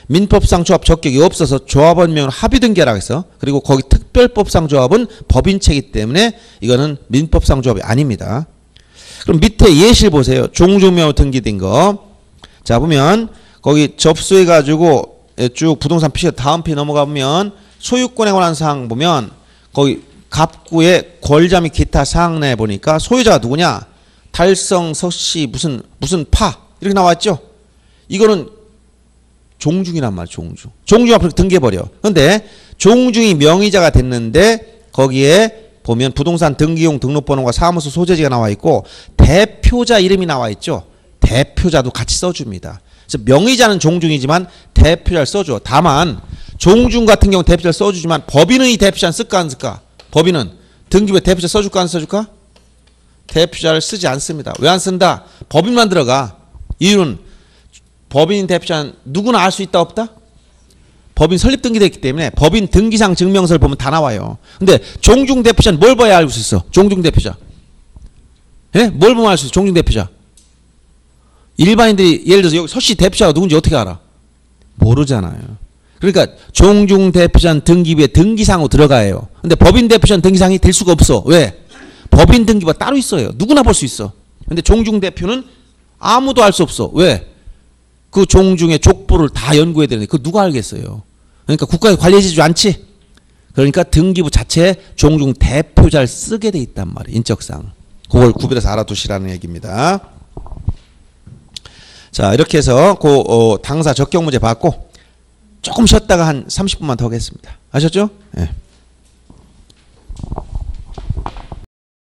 Speaker 1: 민법상 조합 적격이 없어서 조합원명을 합의 등기하라고 했어. 그리고 거기 특별법상 조합은 법인체이기 때문에 이거는 민법상 조합이 아닙니다. 그럼 밑에 예실 보세요. 종주명 등기된 거. 자, 보면 거기 접수해 가지고 쭉 부동산 피시 다음 피 넘어가 보면 소유권에 관한 사항 보면 거기 갑구의 권자 및 기타 사항 내 보니까 소유자가 누구냐? 달성 석씨 무슨 무슨 파 이렇게 나왔죠. 이거는 종중이란 말 종중. 종중 앞으로 등기해 버려. 근데 종중이 명의자가 됐는데 거기에 보면 부동산 등기용 등록번호가 사무소 소재지가 나와 있고 대표자 이름이 나와 있죠. 대표자도 같이 써줍니다. 그래서 명의자는 종중이지만 대표자를 써줘. 다만 종중 같은 경우 대표자를 써주지만 법인은 이 대표자는 쓸까 안 쓸까? 법인은 등기부에 대표자 써줄까 안 써줄까? 대표자를 쓰지 않습니다. 왜 안 쓴다? 법인만 들어가. 이유는 법인 대표자는 누구나 알 수 있다 없다? 법인 설립 등기됐기 때문에 법인 등기상 증명서를 보면 다 나와요. 근데 종중 대표자는 뭘 봐야 알 수 있어? 종중 대표자. 예? 뭘 보면 알 수 있어? 종중 대표자. 일반인들이 예를 들어서 여기 서씨 대표자가 누군지 어떻게 알아? 모르잖아요. 그러니까 종중 대표자는 등기부에 등기상으로 들어가요. 근데 법인 대표자는 등기상이 될 수가 없어. 왜? 법인 등기부가 따로 있어요. 누구나 볼 수 있어. 근데 종중 대표는 아무도 알 수 없어. 왜? 그 종중의 족보를 다 연구해야 되는데 그 누가 알겠어요. 그러니까 국가에 관리해주지 않지. 그러니까 등기부 자체에 종중 대표자를 쓰게 돼 있단 말이에요. 인적상. 그걸 구별해서 알아두시라는 얘기입니다. 자 이렇게 해서 그 어, 당사 적격 문제 받고 조금 쉬었다가 한 30분만 더 하겠습니다. 아셨죠? 예.